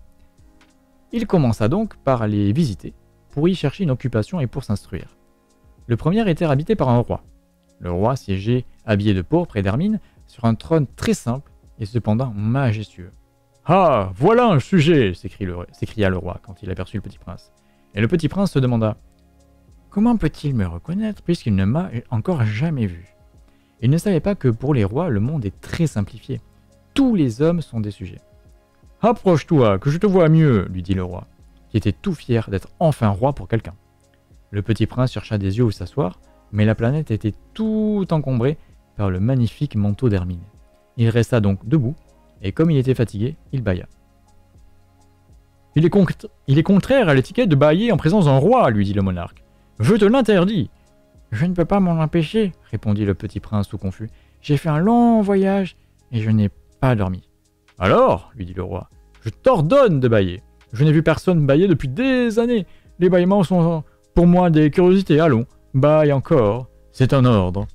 Il commença donc par les visiter pour y chercher une occupation et pour s'instruire. Le premier était habité par un roi. Le roi siégeait habillé de pourpre et d'hermine sur un trône très simple et cependant majestueux. Ah, voilà un sujet s'écria le, roi quand il aperçut le petit prince. Et le petit prince se demanda Comment peut-il me reconnaître puisqu'il ne m'a encore jamais vu? Il ne savait pas que pour les rois, le monde est très simplifié. Tous les hommes sont des sujets. Approche-toi, que je te vois mieux, lui dit le roi, qui était tout fier d'être enfin roi pour quelqu'un. Le petit prince chercha des yeux où s'asseoir, mais la planète était tout encombrée par le magnifique manteau d'hermine. Il resta donc debout, et comme il était fatigué, il bâilla. Il est, il est contraire à l'étiquette de bailler en présence d'un roi, lui dit le monarque. Je te l'interdis. Je ne peux pas m'en empêcher, répondit le petit prince tout confus. J'ai fait un long voyage et je n'ai pas dormi. Alors, lui dit le roi, je t'ordonne de bailler. Je n'ai vu personne bailler depuis des années. Les bâillements sont pour moi, des curiosités, allons. Bye encore. C'est un ordre.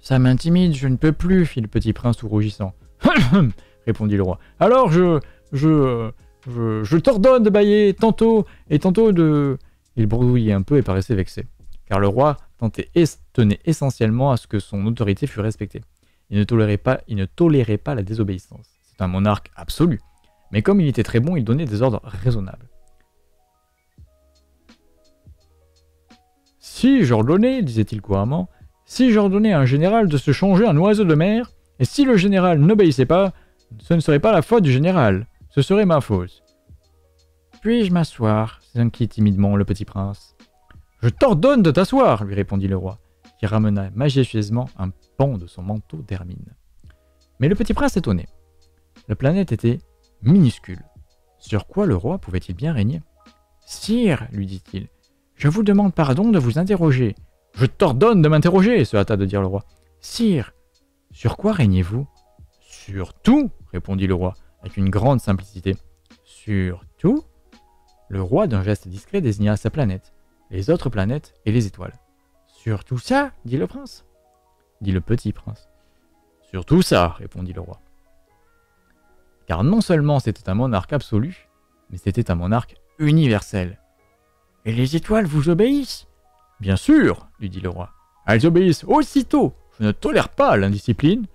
Ça m'intimide, je ne peux plus, fit le petit prince tout rougissant. (coughs) (coughs) répondit le roi. Alors je. je. Je, t'ordonne de bailler tantôt et tantôt de. Il brouillait un peu et paraissait vexé. Car le roi tentait, tenait essentiellement à ce que son autorité fût respectée. Il ne tolérait pas, il ne tolérait pas la désobéissance. C'est un monarque absolu. Mais comme il était très bon, il donnait des ordres raisonnables. Si j'ordonnais, disait-il couramment, si j'ordonnais à un général de se changer en oiseau de mer, et si le général n'obéissait pas, ce ne serait pas la faute du général, ce serait ma faute. Puis-je m'asseoir? s'inquiète timidement le petit prince. Je t'ordonne de t'asseoir, lui répondit le roi, qui ramena majestueusement un pan de son manteau d'hermine. Mais le petit prince étonné. La planète était minuscule. Sur quoi le roi pouvait-il bien régner? Sire, lui dit-il, je vous demande pardon de vous interroger. Je t'ordonne de m'interroger, se hâta de dire le roi. Sire, sur quoi régnez-vous? Sur tout, répondit le roi, avec une grande simplicité. Sur tout Le roi, d'un geste discret, désigna sa planète, les autres planètes et les étoiles. Sur tout ça dit le prince. Dit le petit prince. Sur tout ça, répondit le roi. Car non seulement c'était un monarque absolu, mais c'était un monarque universel. Et les étoiles vous obéissent? Bien sûr, lui dit le roi. Elles obéissent aussitôt. Je ne tolère pas l'indiscipline.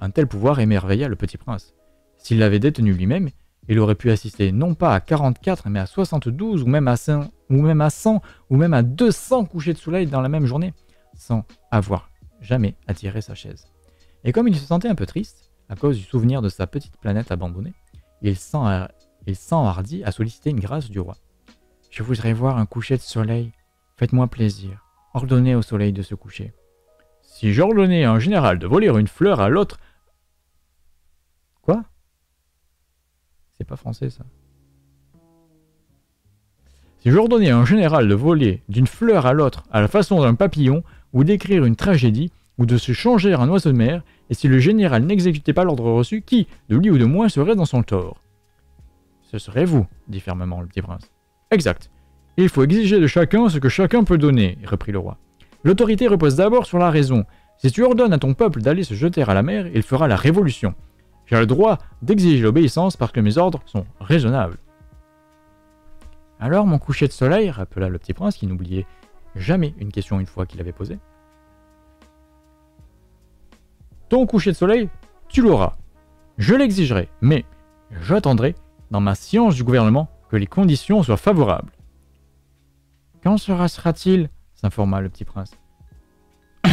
Un tel pouvoir émerveilla le petit prince. S'il l'avait détenu lui-même, il aurait pu assister non pas à 44, mais à 72, ou même à 100, ou même à 100, ou même à 200 couchers de soleil dans la même journée, sans avoir jamais attiré sa chaise. Et comme il se sentait un peu triste, à cause du souvenir de sa petite planète abandonnée, il s'enhardit à solliciter une grâce du roi. Je voudrais voir un coucher de soleil. Faites-moi plaisir. Ordonnez au soleil de se coucher. Si j'ordonnais à un général de voler une fleur à l'autre. Quoi C'est pas français ça. Si j'ordonnais à un général de voler d'une fleur à l'autre à la façon d'un papillon, ou d'écrire une tragédie, ou de se changer en oiseau de mer, et si le général n'exécutait pas l'ordre reçu, qui, de lui ou de moi, serait dans son tort? Ce serait vous, dit fermement le petit prince. Exact. Il faut exiger de chacun ce que chacun peut donner, reprit le roi. L'autorité repose d'abord sur la raison. Si tu ordonnes à ton peuple d'aller se jeter à la mer, il fera la révolution. J'ai le droit d'exiger l'obéissance parce que mes ordres sont raisonnables. Alors mon coucher de soleil, rappela le petit prince qui n'oubliait jamais une question une fois qu'il avait posée. Ton coucher de soleil, tu l'auras. Je l'exigerai, mais j'attendrai, dans ma science du gouvernement, que les conditions soient favorables. Quand sera-t-il? s'informa le petit prince. (coughs)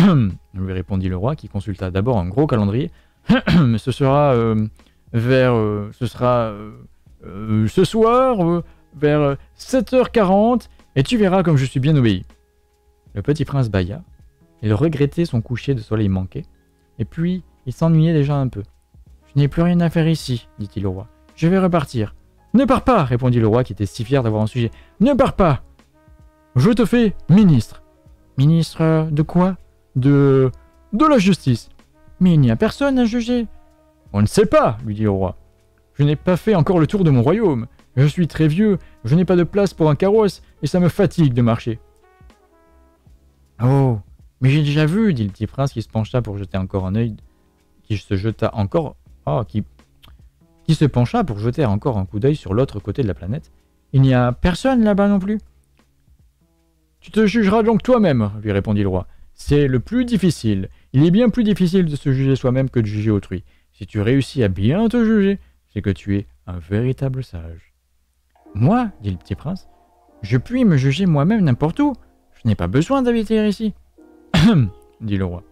lui répondit le roi, qui consulta d'abord un gros calendrier. (coughs) ce sera euh, vers. Euh, ce sera euh, ce soir, vers 7h40, et tu verras comme je suis bien obéi. Le petit prince bâilla. Il regrettait son coucher de soleil manqué, et puis il s'ennuyait déjà un peu. Je n'ai plus rien à faire ici, dit-il au roi. Je vais repartir. Ne pars pas, répondit le roi qui était si fier d'avoir un sujet. Ne pars pas. Je te fais ministre. Ministre de quoi? De. de la justice. Mais il n'y a personne à juger. On ne sait pas, lui dit le roi. Je n'ai pas fait encore le tour de mon royaume. Je suis très vieux, je n'ai pas de place pour un carrosse, et ça me fatigue de marcher. Oh, mais j'ai déjà vu, dit le petit prince qui se pencha pour jeter encore un œil, qui se jeta encore, oh, qui, qui se pencha pour jeter encore un coup d'œil sur l'autre côté de la planète. Il n'y a personne là-bas non plus. Tu te jugeras donc toi-même, lui répondit le roi. C'est le plus difficile. Il est bien plus difficile de se juger soi-même que de juger autrui. Si tu réussis à bien te juger, c'est que tu es un véritable sage. Moi, dit le petit prince, je puis me juger moi-même n'importe où. Je n'ai pas besoin d'habiter ici. (coughs) dit le roi.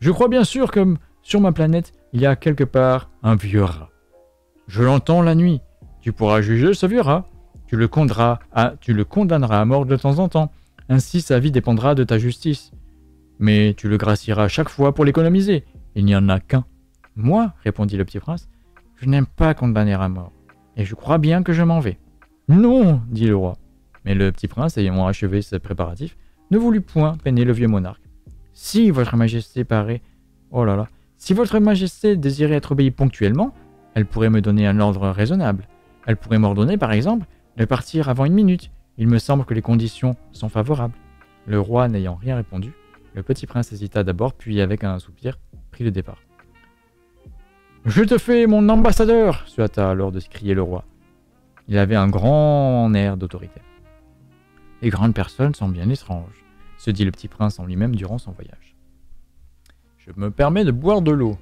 Je crois bien sûr que sur ma planète, il y a quelque part un vieux rat. Je l'entends la nuit. Tu pourras juger ce vieux rat tu le, à, tu le condamneras à mort de temps en temps. Ainsi sa vie dépendra de ta justice. Mais tu le gracieras chaque fois pour l'économiser. Il n'y en a qu'un. Moi, répondit le petit prince, je n'aime pas condamner à mort. Et je crois bien que je m'en vais. Non, dit le roi. Mais le petit prince, ayant achevé ses préparatifs, ne voulut point peiner le vieux monarque. Si votre majesté paraît... Oh là là. Si votre majesté désirait être obéie ponctuellement, elle pourrait me donner un ordre raisonnable. Elle pourrait m'ordonner, par exemple, de partir avant une minute. Il me semble que les conditions sont favorables. Le roi n'ayant rien répondu, le petit prince hésita d'abord, puis avec un soupir, prit le départ. Je te fais mon ambassadeur se hâta alors de crier le roi. Il avait un grand air d'autorité. Les grandes personnes sont bien étranges, se dit le petit prince en lui-même durant son voyage. Je me permets de boire de l'eau,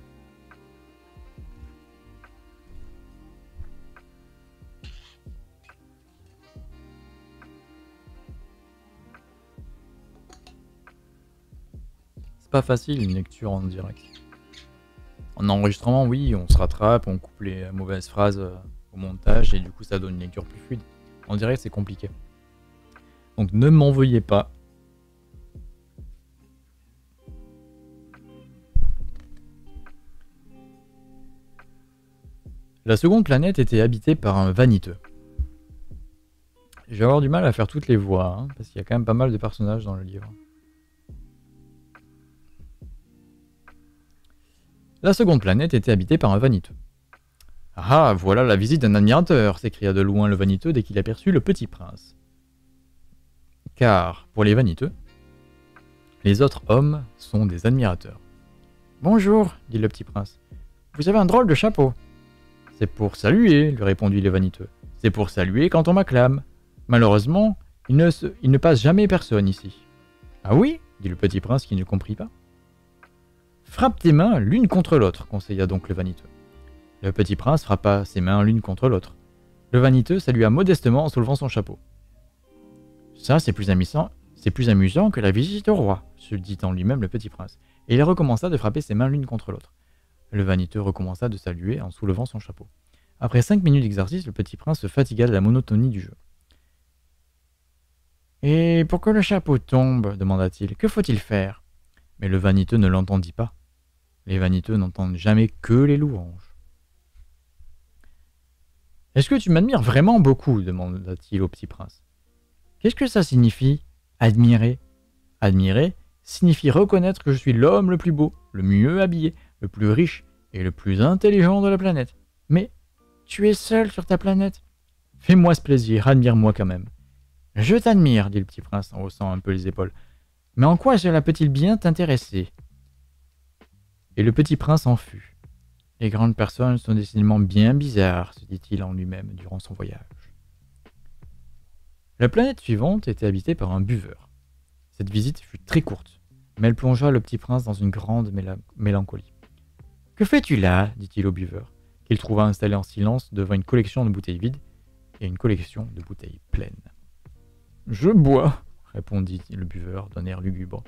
pas facile une lecture en direct. En enregistrement, oui, on se rattrape, on coupe les mauvaises phrases euh, au montage et du coup ça donne une lecture plus fluide. En direct, c'est compliqué. Donc ne m'en veuillez pas. La seconde planète était habitée par un vaniteux. Je vais avoir du mal à faire toutes les voix, hein, parce qu'il y a quand même pas mal de personnages dans le livre. La seconde planète était habitée par un vaniteux. Ah, voilà la visite d'un admirateur s'écria de loin le vaniteux dès qu'il aperçut le petit prince. Car, pour les vaniteux, les autres hommes sont des admirateurs. Bonjour, dit le petit prince. Vous avez un drôle de chapeau. C'est pour saluer, lui répondit le vaniteux. C'est pour saluer quand on m'acclame. Malheureusement, il ne, il ne passe jamais personne ici. Ah oui dit le petit prince qui ne comprit pas. Frappe tes mains l'une contre l'autre, conseilla donc le vaniteux. Le petit prince frappa ses mains l'une contre l'autre. Le vaniteux salua modestement en soulevant son chapeau. Ça, c'est plus amusant, c'est plus amusant que la visite au roi, se dit en lui-même le petit prince, et il recommença de frapper ses mains l'une contre l'autre. Le vaniteux recommença de saluer en soulevant son chapeau. Après cinq minutes d'exercice, le petit prince se fatigua de la monotonie du jeu. Et pour que le chapeau tombe, demanda-t-il, que faut-il faire? Mais le vaniteux ne l'entendit pas. Les vaniteux n'entendent jamais que les louanges. Est-ce que tu m'admires vraiment beaucoup demanda-t-il au petit prince. Qu'est-ce que ça signifie Admirer? Admirer signifie reconnaître que je suis l'homme le plus beau, le mieux habillé, le plus riche et le plus intelligent de la planète. Mais tu es seul sur ta planète. Fais-moi ce plaisir, admire-moi quand même. Je t'admire, dit le petit prince en haussant un peu les épaules. Mais en quoi cela peut-il bien t'intéresser? Et le petit prince en fut. Les grandes personnes sont décidément bien bizarres, se dit-il en lui-même durant son voyage. La planète suivante était habitée par un buveur. Cette visite fut très courte, mais elle plongea le petit prince dans une grande mélancolie. Que fais-tu là? dit-il au buveur, qu'il trouva installé en silence devant une collection de bouteilles vides et une collection de bouteilles pleines. Je bois, répondit le buveur d'un air lugubre.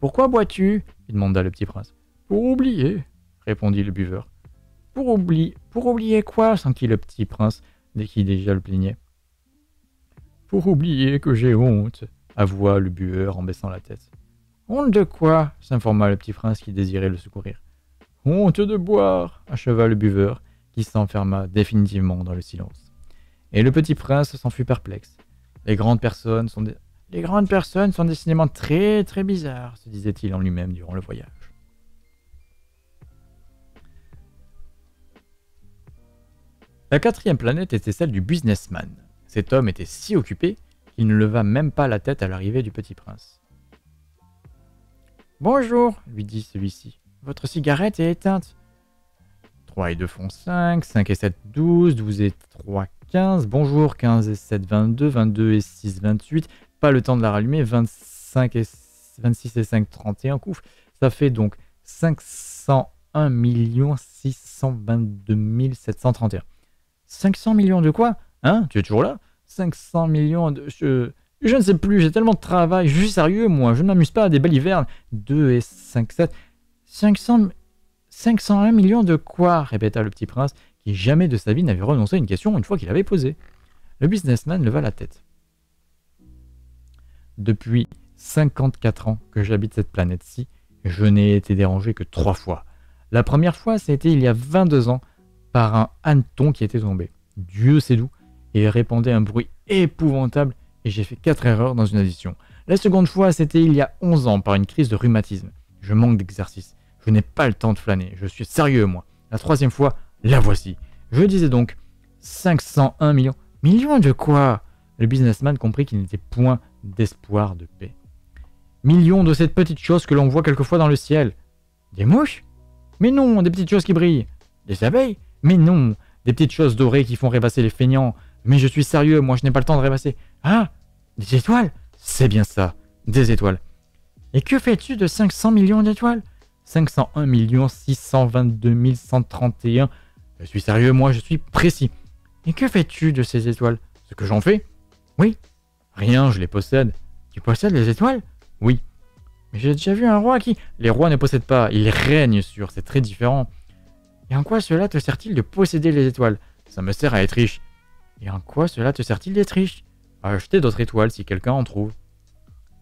Pourquoi bois-tu? demanda le petit prince. Pour oublier, répondit le buveur. Pour oublier, pour oublier quoi? s'enquit le petit prince, dès qu'il déjà le plaignait. Pour oublier que j'ai honte, avoua le buveur en baissant la tête. Honte de quoi? s'informa le petit prince qui désirait le secourir. Honte de boire, acheva le buveur, qui s'enferma définitivement dans le silence. Et le petit prince s'en fut perplexe. Les grandes personnes sont Les grandes personnes sont décidément très très bizarres, se disait-il en lui-même durant le voyage. La quatrième planète était celle du businessman. Cet homme était si occupé qu'il ne leva même pas la tête à l'arrivée du petit prince. Bonjour, lui dit celui-ci. Votre cigarette est éteinte. 3 et 2 font 5, 5 et 7, 12, 12 et 3, 15. Bonjour, 15 et 7, 22, 22 et 6, 28. Pas le temps de la rallumer, 25 et 26 et 5, 31. Ouf, ça fait donc 501 622 731. 500 millions de quoi Hein Tu es toujours là? 500 millions de... Je, ne sais plus, j'ai tellement de travail. Je suis sérieux, moi. Je ne m'amuse pas à des balivernes. 2 et 5, 7... 500... 501 millions de quoi? Répéta le petit prince, qui jamais de sa vie n'avait renoncé à une question une fois qu'il avait posé. Le businessman leva la tête. Depuis 54 ans que j'habite cette planète-ci, je n'ai été dérangé que trois fois. La première fois, c'était il y a 22 ans, par un hanneton qui était tombé. Dieu sait d'où, et répandait un bruit épouvantable, et j'ai fait quatre erreurs dans une addition. La seconde fois, c'était il y a 11 ans, par une crise de rhumatisme. Je manque d'exercice. Je n'ai pas le temps de flâner. Je suis sérieux, moi. La troisième fois, la voici. Je disais donc 501 millions. Millions de quoi? Le businessman comprit qu'il n'était point d'espoir de paix. Millions de cette petite chose que l'on voit quelquefois dans le ciel. Des mouches? Mais non, des petites choses qui brillent. Des abeilles? Mais non, des petites choses dorées qui font rêvasser les feignants. Mais je suis sérieux, moi je n'ai pas le temps de rêvasser. Ah, des étoiles? C'est bien ça, des étoiles. Et que fais-tu de 500 millions d'étoiles? 501 622 131. Je suis sérieux, moi je suis précis. Et que fais-tu de ces étoiles? Ce que j'en fais? Oui. Rien, je les possède. Tu possèdes les étoiles? Oui. Mais j'ai déjà vu un roi qui... Les rois ne possèdent pas, ils règnent sur, c'est très différent. Et en quoi cela te sert-il de posséder les étoiles? Ça me sert à être riche. Et en quoi cela te sert-il d'être riche? À acheter d'autres étoiles si quelqu'un en trouve.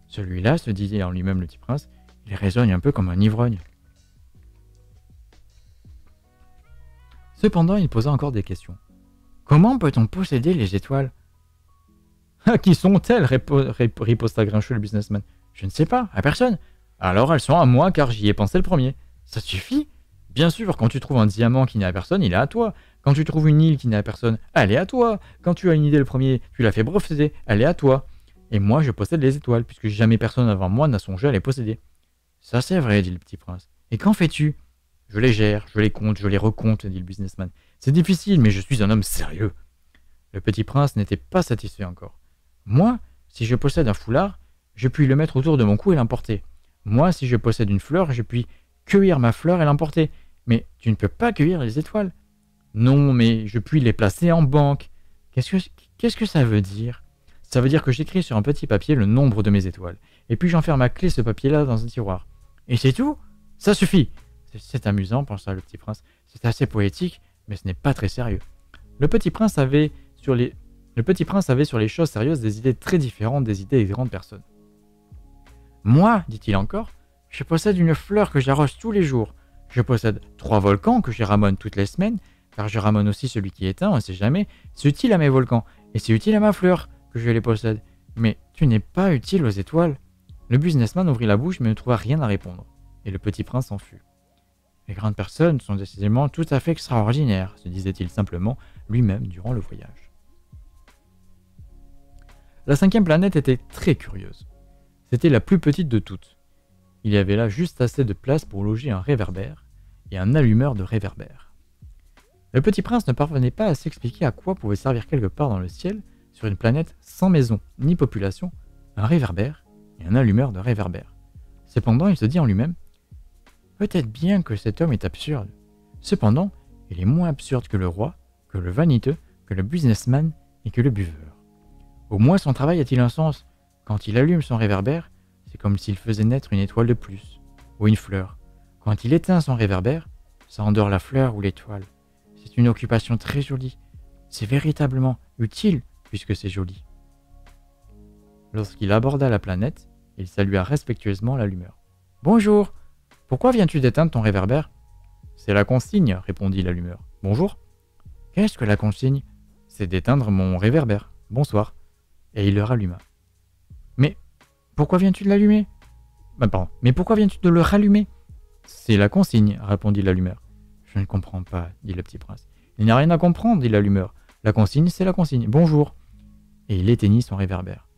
Celui-là, se disait en lui-même le petit prince, il résonne un peu comme un ivrogne. Cependant, il posa encore des questions. Comment peut-on posséder les étoiles? Ah, Qui sont-elles? Riposta grincheux le businessman. Je ne sais pas, à personne. Alors elles sont à moi car j'y ai pensé le premier. Ça suffit? Bien sûr, quand tu trouves un diamant qui n'est à personne, il est à toi. Quand tu trouves une île qui n'est à personne, elle est à toi. Quand tu as une idée le premier, tu l'as fait breveter, elle est à toi. Et moi, je possède les étoiles, puisque jamais personne avant moi n'a songé à les posséder. Ça, c'est vrai, dit le petit prince. Et qu'en fais-tu? Je les gère, je les compte, je les recompte, dit le businessman. C'est difficile, mais je suis un homme sérieux. Le petit prince n'était pas satisfait encore. Moi, si je possède un foulard, je puis le mettre autour de mon cou et l'emporter. Moi, si je possède une fleur, je puis cueillir ma fleur et l'emporter. Mais tu ne peux pas cueillir les étoiles. Non, mais je puis les placer en banque. Qu'est-ce que, que ça veut dire? Ça veut dire que j'écris sur un petit papier le nombre de mes étoiles. Et puis j'enferme à clé ce papier-là dans un tiroir. Et c'est tout Ça suffit C'est amusant, pensa le petit prince. C'est assez poétique, mais ce n'est pas très sérieux. Le petit prince avait sur les... Le petit prince avait sur les choses sérieuses des idées très différentes des idées des grandes personnes. Moi, dit-il encore, je possède une fleur que j'arrose tous les jours. Je possède trois volcans que je ramone toutes les semaines, car je ramone aussi celui qui éteint, on ne sait jamais. C'est utile à mes volcans, et c'est utile à ma fleur que je les possède. Mais tu n'es pas utile aux étoiles. Le businessman ouvrit la bouche mais ne trouva rien à répondre, et le petit prince s'en fut. Les grandes personnes sont décidément tout à fait extraordinaires, se disait-il simplement lui-même durant le voyage. La cinquième planète était très curieuse. C'était la plus petite de toutes. Il y avait là juste assez de place pour loger un réverbère et un allumeur de réverbère. Le petit prince ne parvenait pas à s'expliquer à quoi pouvait servir quelque part dans le ciel sur une planète sans maison ni population, un réverbère et un allumeur de réverbère. Cependant, il se dit en lui-même Peut-être bien que cet homme est absurde. Cependant, il est moins absurde que le roi, que le vaniteux, que le businessman et que le buveur. Au moins son travail a-t-il un sens Quand il allume son réverbère, c'est comme s'il faisait naître une étoile de plus, ou une fleur. Quand il éteint son réverbère, ça endort la fleur ou l'étoile. C'est une occupation très jolie. C'est véritablement utile puisque c'est joli. Lorsqu'il aborda la planète, il salua respectueusement l'allumeur. Bonjour Pourquoi viens-tu d'éteindre ton réverbère C'est la consigne, répondit l'allumeur. Bonjour Qu'est-ce que la consigne? C'est d'éteindre mon réverbère. Bonsoir. Et il le ralluma. Pourquoi viens-tu de l'allumer? Bah. Mais pourquoi viens-tu de le rallumer? C'est la consigne, répondit l'allumeur. Je ne comprends pas, dit le petit prince. Il n'y a rien à comprendre, dit l'allumeur. La consigne, c'est la consigne. Bonjour et il éteignit son réverbère.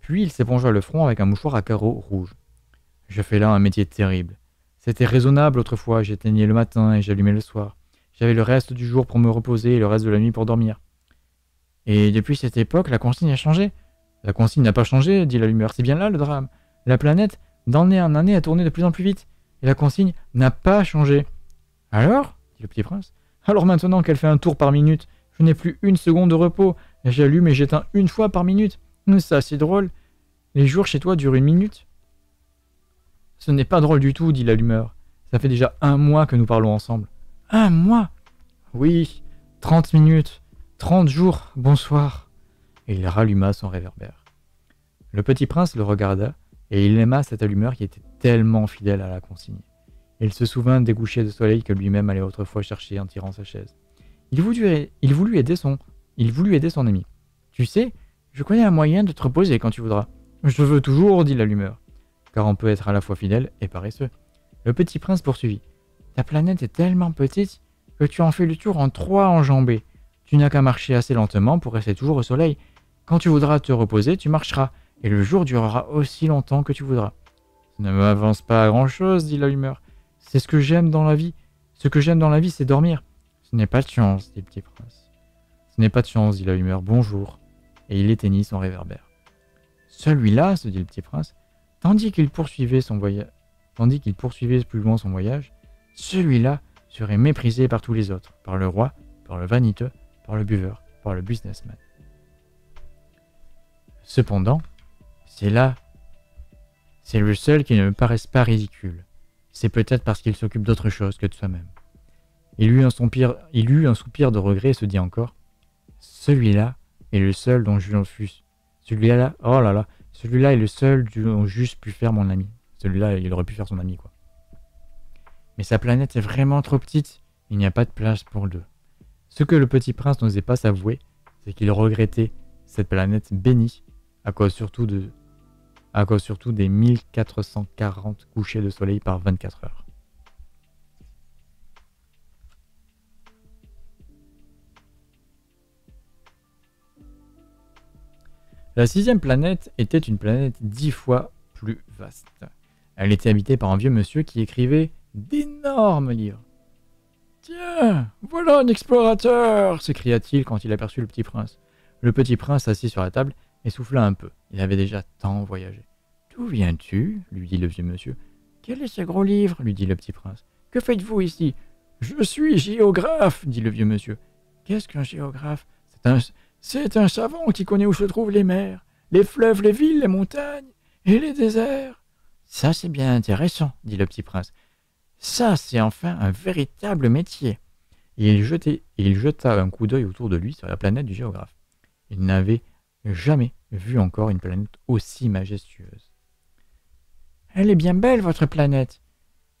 Puis il s'épongea le front avec un mouchoir à carreaux rouges. Je fais là un métier terrible. C'était raisonnable autrefois, j'éteignais le matin et j'allumais le soir. J'avais le reste du jour pour me reposer et le reste de la nuit pour dormir. Et depuis cette époque, la consigne a changé. La consigne n'a pas changé, dit l'allumeur. C'est bien là le drame. La planète, d'année en année, a tourné de plus en plus vite. Et la consigne n'a pas changé. Alors dit le petit prince. Alors maintenant qu'elle fait un tour par minute, je n'ai plus une seconde de repos. J'allume et j'éteins une fois par minute. Ça, c'est drôle. Les jours chez toi durent une minute. Ce n'est pas drôle du tout, dit l'allumeur. Ça fait déjà un mois que nous parlons ensemble. Un mois? Oui, trente minutes, trente jours, bonsoir. Et il ralluma son réverbère. Le petit prince le regarda, et il aima cet allumeur qui était tellement fidèle à la consigne. Il se souvint des couchers de soleil que lui-même allait autrefois chercher en tirant sa chaise. Il voulut aider son il voulut aider son ami. Tu sais, je connais un moyen de te reposer quand tu voudras. Je veux toujours, dit l'allumeur, car on peut être à la fois fidèle et paresseux. Le petit prince poursuivit. Ta planète est tellement petite que tu en fais le tour en trois enjambées. Tu n'as qu'à marcher assez lentement pour rester toujours au soleil. Quand tu voudras te reposer, tu marcheras, et le jour durera aussi longtemps que tu voudras. Ça ne m'avance pas à grand chose, dit l'allumeur. C'est ce que j'aime dans la vie. Ce que j'aime dans la vie, c'est dormir. Ce n'est pas de chance, dit le petit prince. Ce n'est pas de chance, dit la humeur. Bonjour. Et il éteignit son réverbère. Celui-là, se dit le petit prince, tandis qu'il poursuivait son voyage, tandis qu'il poursuivait plus loin son voyage, celui-là serait méprisé par tous les autres, par le roi, par le vaniteux, par le buveur, par le businessman. Cependant, c'est là, C'est le seul qui ne me paraisse pas ridicule. C'est peut-être parce qu'il s'occupe d'autre chose que de soi-même. Il eut, un soupir, de regret et se dit encore Celui-là est le seul dont je fus. Celui-là, oh là là, celui-là est le seul dont j'eusse pu faire mon ami. Celui-là, il aurait pu faire son ami, quoi. Mais sa planète est vraiment trop petite, il n'y a pas de place pour deux. Ce que le petit prince n'osait pas s'avouer, c'est qu'il regrettait cette planète bénie, à cause surtout surtout des 1440 couchers de soleil par 24 heures. La sixième planète était une planète dix fois plus vaste. Elle était habitée par un vieux monsieur qui écrivait d'énormes livres. Tiens, voilà un explorateur s'écria-t-il quand il aperçut le petit prince. Le petit prince s'assit sur la table et souffla un peu. Il avait déjà tant voyagé. D'où viens-tu? lui dit le vieux monsieur. Quel est ce gros livre? lui dit le petit prince. Que faites-vous ici? Je suis géographe, dit le vieux monsieur. Qu'est-ce qu'un géographe? C'est un, un savant qui connaît où se trouvent les mers, les fleuves, les villes, les montagnes et les déserts. Ça, c'est bien intéressant, dit le petit prince. Ça, c'est enfin un véritable métier. Il, il jeta un coup d'œil autour de lui sur la planète du géographe. Il n'avait jamais vu encore une planète aussi majestueuse. Elle est bien belle, votre planète.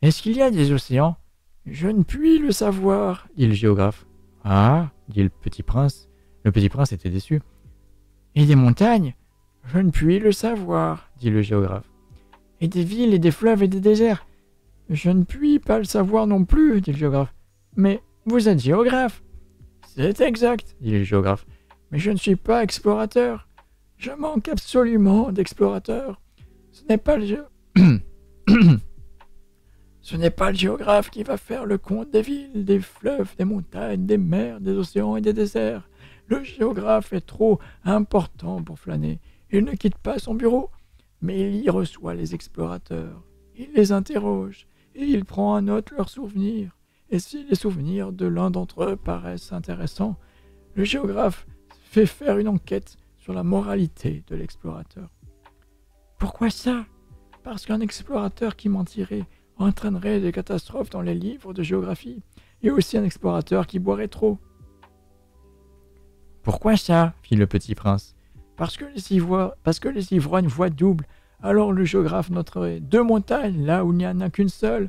Est-ce qu'il y a des océans? Je ne puis le savoir, dit le géographe. Ah, dit le petit prince. Le petit prince était déçu. Et des montagnes? Je ne puis le savoir, dit le géographe. Et des villes et des fleuves et des déserts? Je ne puis pas le savoir non plus, dit le géographe. Mais vous êtes géographe C'est exact, dit le géographe. Mais je ne suis pas explorateur. Je manque absolument d'explorateur. Ce n'est pas le (coughs) Ce n'est pas le géographe qui va faire le compte des villes, des fleuves, des montagnes, des mers, des océans et des déserts. Le géographe est trop important pour flâner. Il ne quitte pas son bureau, mais il y reçoit les explorateurs. Il les interroge et il prend en note leurs souvenirs. Et si les souvenirs de l'un d'entre eux paraissent intéressants, le géographe fait faire une enquête sur la moralité de l'explorateur. Pourquoi ça? Parce qu'un explorateur qui mentirait entraînerait des catastrophes dans les livres de géographie, et aussi un explorateur qui boirait trop. Pourquoi ça? fit le petit prince. Parce que les, parce que les ivrognes voient double. Alors le géographe noterait deux montagnes là où il n'y en a qu'une seule.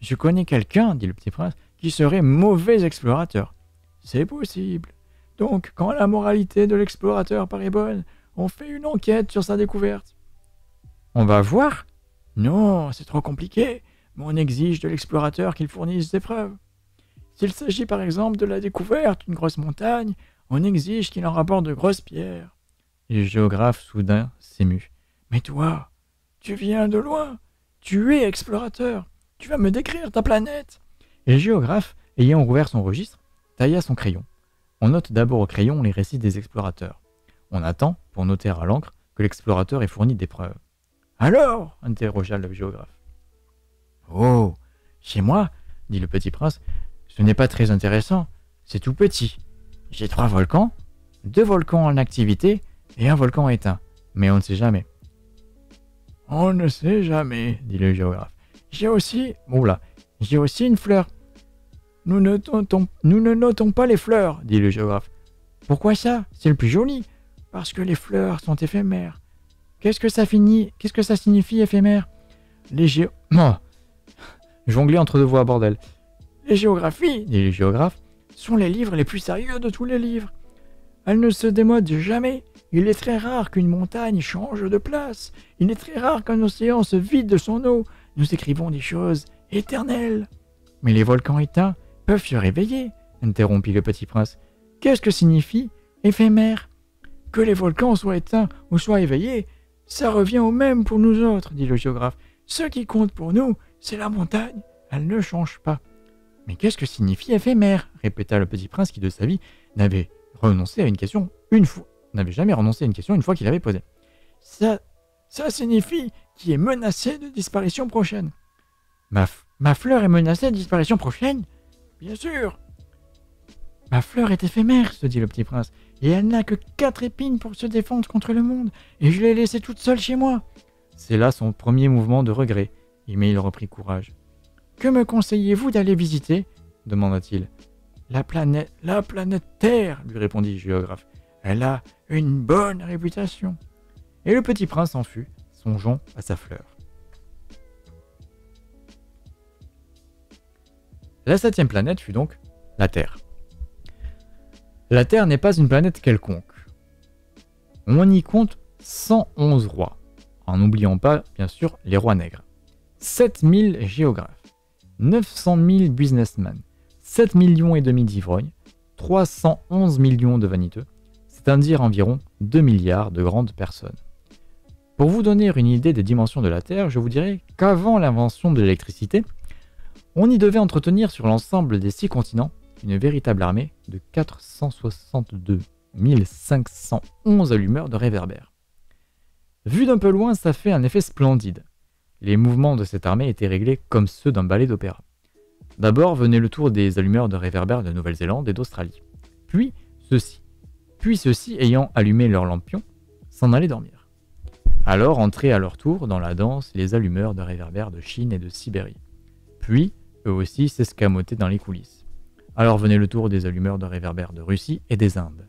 Je connais quelqu'un, dit le petit prince, qui serait mauvais explorateur. C'est possible. Donc, quand la moralité de l'explorateur paraît bonne, on fait une enquête sur sa découverte. On va voir Non, c'est trop compliqué, mais on exige de l'explorateur qu'il fournisse des preuves. S'il s'agit par exemple de la découverte d'une grosse montagne, on exige qu'il en rapporte de grosses pierres. Le géographe soudain s'émut. Mais toi, tu viens de loin. Tu es explorateur. Tu vas me décrire ta planète. Et le géographe, ayant ouvert son registre, tailla son crayon. On note d'abord au crayon les récits des explorateurs. On attend, pour noter à l'encre, que l'explorateur ait fourni des preuves. Alors? interrogea le géographe. Oh Chez moi, dit le petit prince, ce n'est pas très intéressant. C'est tout petit. J'ai trois volcans, deux volcans en activité et un volcan éteint. Mais on ne sait jamais. On ne sait jamais, dit le géographe. J'ai aussi. Oula, j'ai aussi une fleur. Nous ne, notons, pas les fleurs, dit le géographe. Pourquoi ça? C'est le plus joli. Parce que les fleurs sont éphémères. Qu'est-ce que ça finit Qu'est-ce que ça signifie éphémère? Les gé... (coughs) Oh. Jongler entre deux voix, bordel. Les géographies, dit le géographe, sont les livres les plus sérieux de tous les livres. Elles ne se démodent jamais. Il est très rare qu'une montagne change de place. Il est très rare qu'un océan se vide de son eau. Nous écrivons des choses éternelles. Mais les volcans éteints peuvent se réveiller, interrompit le petit prince. Qu'est-ce que signifie éphémère? Que les volcans soient éteints ou soient éveillés, ça revient au même pour nous autres, dit le géographe. Ce qui compte pour nous, c'est la montagne. Elle ne change pas. Mais qu'est-ce que signifie éphémère? répéta le petit prince qui de sa vie n'avait renoncé à une question une fois, n'avait jamais renoncé à une question une fois qu'il avait posé. Ça, ça signifie qu'il est menacé de disparition prochaine. Ma fleur est menacée de disparition prochaine? Bien sûr. Ma fleur est éphémère, se dit le petit prince, et elle n'a que quatre épines pour se défendre contre le monde, et je l'ai laissée toute seule chez moi. C'est là son premier mouvement de regret. Mais il reprit courage. Que me conseillez-vous d'aller visiter? demanda-t-il. La planète, la planète Terre, lui répondit le géographe. Elle a une bonne réputation. Et le petit prince en fut, songeant à sa fleur. La septième planète fut donc la Terre. La Terre n'est pas une planète quelconque. On y compte 111 rois, en n'oubliant pas, bien sûr, les rois nègres. 7000 géographes, 900 000 businessmen, 7 millions et demi d'ivrognes, 311 millions de vaniteux, c'est-à-dire environ 2 milliards de grandes personnes. Pour vous donner une idée des dimensions de la Terre, je vous dirais qu'avant l'invention de l'électricité, on y devait entretenir sur l'ensemble des six continents une véritable armée de 462 511 allumeurs de réverbères. Vu d'un peu loin, ça fait un effet splendide. Les mouvements de cette armée étaient réglés comme ceux d'un ballet d'opéra. D'abord venait le tour des allumeurs de réverbères de Nouvelle-Zélande et d'Australie. Puis ceux-ci. Puis ceux-ci, ayant allumé leurs lampions, s'en allaient dormir. Alors entraient à leur tour dans la danse les allumeurs de réverbères de Chine et de Sibérie. Puis, eux aussi s'escamotaient dans les coulisses. Alors venait le tour des allumeurs de réverbères de Russie et des Indes.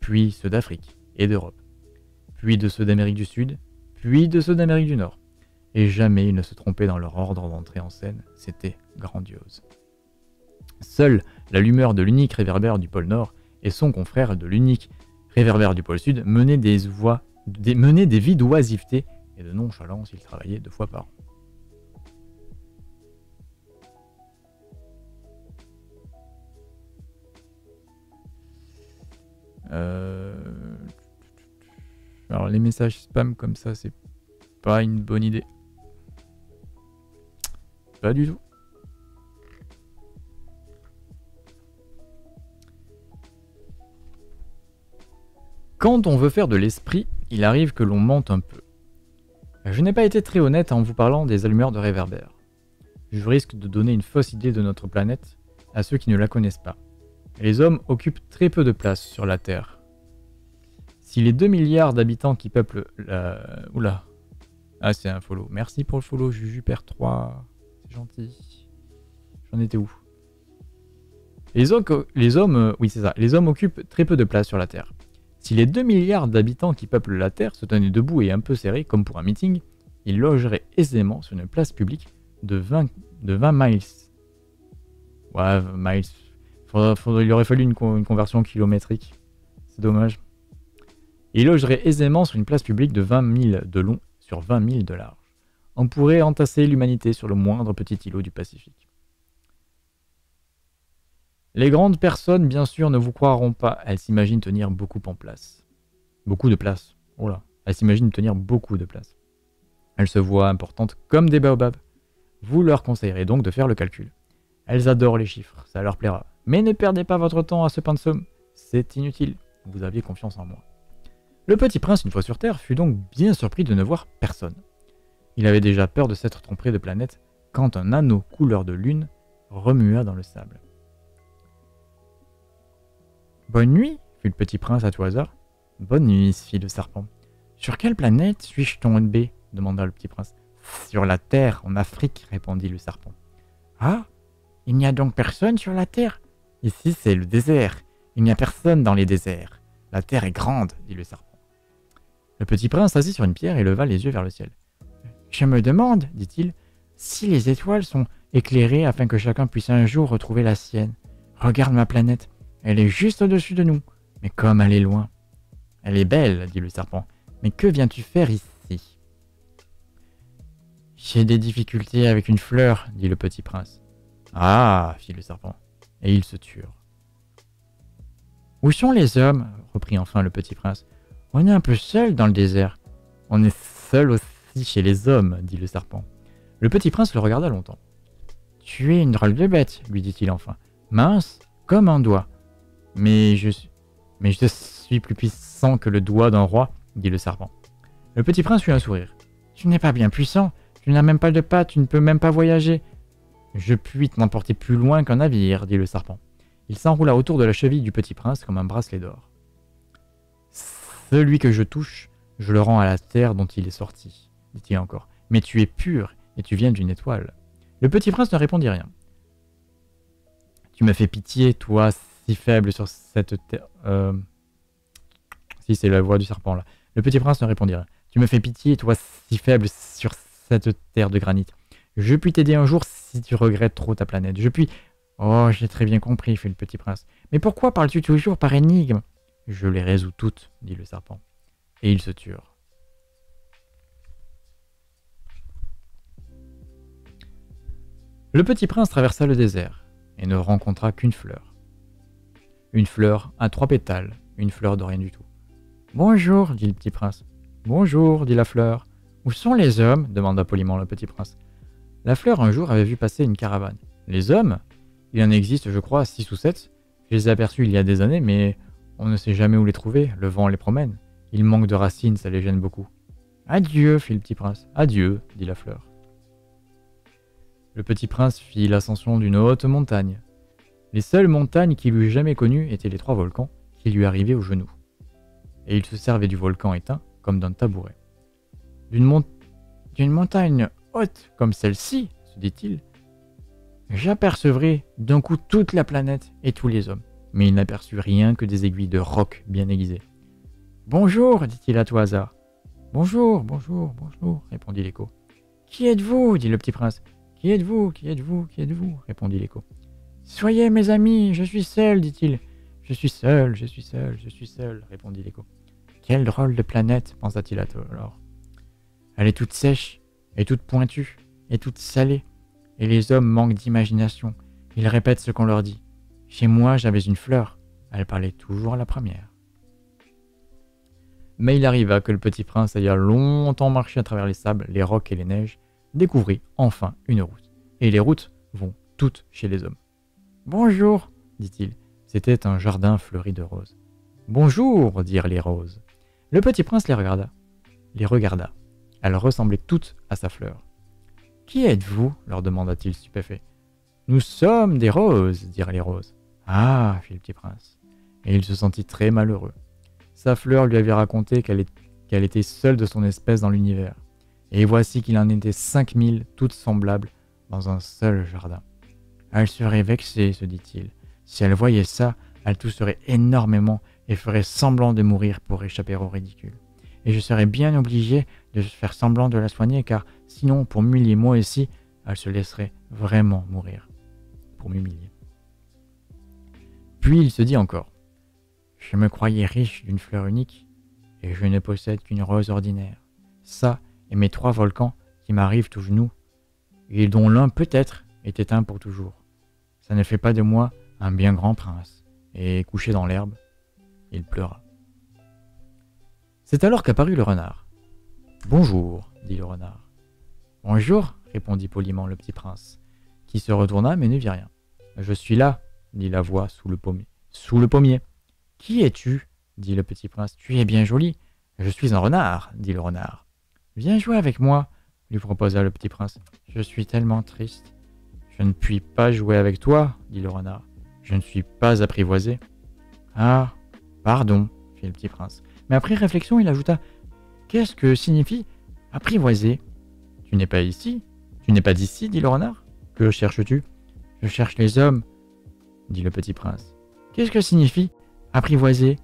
Puis ceux d'Afrique et d'Europe. Puis de ceux d'Amérique du Sud. Puis de ceux d'Amérique du Nord et jamais ils ne se trompaient dans leur ordre d'entrée en scène, c'était grandiose. Seule l'allumeur de l'unique réverbère du pôle Nord et son confrère de l'unique réverbère du pôle Sud menaient des, voix, des, des vies d'oisiveté et de nonchalance, ils travaillaient deux fois par an. Euh, alors les messages spam comme ça, c'est pas une bonne idée. Pas du tout. Quand on veut faire de l'esprit, il arrive que l'on mente un peu. Je n'ai pas été très honnête en vous parlant des allumeurs de réverbères. Je risque de donner une fausse idée de notre planète à ceux qui ne la connaissent pas. Les hommes occupent très peu de place sur la Terre. Si les 2 milliards d'habitants qui peuplent la... Oula. Ah, c'est un follow. Merci pour le follow, Jujuper 3 gentil. J'en étais où? Les hommes, les hommes, euh, oui c'est ça, les hommes occupent très peu de place sur la Terre. Si les 2 milliards d'habitants qui peuplent la Terre se tenaient debout et un peu serrés, comme pour un meeting, ils logeraient aisément sur une place publique de 20, de 20 miles. Ouais, miles. Il aurait fallu une, conversion kilométrique. C'est dommage. Ils logeraient aisément sur une place publique de 20 000 de long sur 20 000 de large on pourrait entasser l'humanité sur le moindre petit îlot du Pacifique. Les grandes personnes, bien sûr, ne vous croiront pas. Elles s'imaginent tenir beaucoup en place. Beaucoup de place. Oh là. Elles s'imaginent tenir beaucoup de place. Elles se voient importantes comme des baobabs. Vous leur conseillerez donc de faire le calcul. Elles adorent les chiffres, ça leur plaira. Mais ne perdez pas votre temps à ce pensum. C'est inutile. Vous aviez confiance en moi. Le petit prince, une fois sur Terre, fut donc bien surpris de ne voir personne. Il avait déjà peur de s'être trompé de planète quand un anneau couleur de lune remua dans le sable. Bonne nuit, fit le petit prince à tout hasard. Bonne nuit, fit le serpent. Sur quelle planète suis-je tombé demanda le petit prince. Sur la Terre, en Afrique, répondit le serpent. Ah Il n'y a donc personne sur la Terre? Ici, c'est le désert. Il n'y a personne dans les déserts. La Terre est grande, dit le serpent. Le petit prince s'assit sur une pierre et leva les yeux vers le ciel. Je me demande, dit-il, si les étoiles sont éclairées afin que chacun puisse un jour retrouver la sienne. Regarde ma planète, elle est juste au-dessus de nous, mais comme elle est loin. Elle est belle, dit le serpent, mais que viens-tu faire ici? J'ai des difficultés avec une fleur, dit le petit prince. Ah, fit le serpent, et ils se turent. Où sont les hommes? reprit enfin le petit prince. On est un peu seul dans le désert. On est seul aussi chez les hommes, dit le serpent. Le petit prince le regarda longtemps. Tu es une drôle de bête, lui dit-il enfin. Mince, comme un doigt. Mais je, mais je suis plus puissant que le doigt d'un roi, dit le serpent. Le petit prince eut un sourire. Tu n'es pas bien puissant, tu n'as même pas de pattes, tu ne peux même pas voyager. Je puis t'emporter plus loin qu'un navire, dit le serpent. Il s'enroula autour de la cheville du petit prince comme un bracelet d'or. Celui que je touche, je le rends à la terre dont il est sorti dit-il encore. Mais tu es pur et tu viens d'une étoile. Le petit prince ne répondit rien. Tu me fais pitié, toi, si faible sur cette terre. Euh, si c'est la voix du serpent là. Le petit prince ne répondit rien. Tu me fais pitié, toi, si faible sur cette terre de granit. Je puis t'aider un jour si tu regrettes trop ta planète. Je puis. Oh, j'ai très bien compris, fit le petit prince. Mais pourquoi parles-tu toujours par énigme? Je les résous toutes, dit le serpent. Et ils se turent. Le petit prince traversa le désert et ne rencontra qu'une fleur. Une fleur à trois pétales, une fleur de rien du tout. Bonjour, dit le petit prince. Bonjour, dit la fleur. Où sont les hommes? demanda poliment le petit prince. La fleur un jour avait vu passer une caravane. Les hommes Il en existe, je crois, six ou sept. Je les ai aperçus il y a des années, mais on ne sait jamais où les trouver, le vent les promène. Ils manquent de racines, ça les gêne beaucoup. Adieu, fit le petit prince. Adieu, dit la fleur. Le petit prince fit l'ascension d'une haute montagne. Les seules montagnes qu'il eût jamais connues étaient les trois volcans qui lui arrivaient aux genoux. Et il se servait du volcan éteint comme d'un tabouret. D'une montagne haute comme celle-ci, se dit-il, j'apercevrai d'un coup toute la planète et tous les hommes. Mais il n'aperçut rien que des aiguilles de roc bien aiguisées. Bonjour, dit-il à tout hasard. Bonjour, bonjour, bonjour, répondit l'écho. Qui êtes-vous dit le petit prince. Qui êtes-vous Qui êtes-vous Qui êtes-vous répondit l'écho. Soyez mes amis, je suis seul, dit-il. Je suis seul, je suis seul, je suis seul, répondit l'écho. Quelle drôle de planète, pensa-t-il alors. Elle est toute sèche, et toute pointue, et toute salée, et les hommes manquent d'imagination. Ils répètent ce qu'on leur dit. Chez moi, j'avais une fleur. Elle parlait toujours la première. Mais il arriva que le petit prince ayant longtemps marché à travers les sables, les rocs et les neiges, découvrit enfin une route. Et les routes vont toutes chez les hommes. Bonjour, dit-il. C'était un jardin fleuri de roses. Bonjour, dirent les roses. Le petit prince les regarda. Les regarda. Elles ressemblaient toutes à sa fleur. Qui êtes-vous leur demanda-t-il stupéfait. Nous sommes des roses, dirent les roses. Ah, fit le petit prince. Et il se sentit très malheureux. Sa fleur lui avait raconté qu'elle était seule de son espèce dans l'univers. Et voici qu'il en était cinq mille, toutes semblables, dans un seul jardin. Elle serait vexée, se dit-il. Si elle voyait ça, elle tousserait énormément et ferait semblant de mourir pour échapper au ridicule. Et je serais bien obligé de faire semblant de la soigner, car sinon, pour m'humilier moi aussi, elle se laisserait vraiment mourir. Pour m'humilier. Puis il se dit encore Je me croyais riche d'une fleur unique, et je ne possède qu'une rose ordinaire. Ça, et mes trois volcans qui m'arrivent au genou, et dont l'un peut-être est éteint pour toujours. Ça ne fait pas de moi un bien grand prince. Et couché dans l'herbe, il pleura. C'est alors qu'apparut le renard. Bonjour, dit le renard. Bonjour, répondit poliment le petit prince, qui se retourna mais ne vit rien. Je suis là, dit la voix sous le pommier. Sous le pommier. Qui es-tu? dit le petit prince. Tu es bien joli. Je suis un renard, dit le renard. Viens jouer avec moi, lui proposa le petit prince. Je suis tellement triste. Je ne puis pas jouer avec toi, dit le renard. Je ne suis pas apprivoisé. Ah, pardon, fit le petit prince. Mais après réflexion, il ajouta Qu'est-ce que signifie apprivoiser? Tu n'es pas ici Tu n'es pas d'ici, dit le renard. Que cherches-tu? Je cherche les hommes, dit le petit prince. Qu'est-ce que signifie apprivoiser?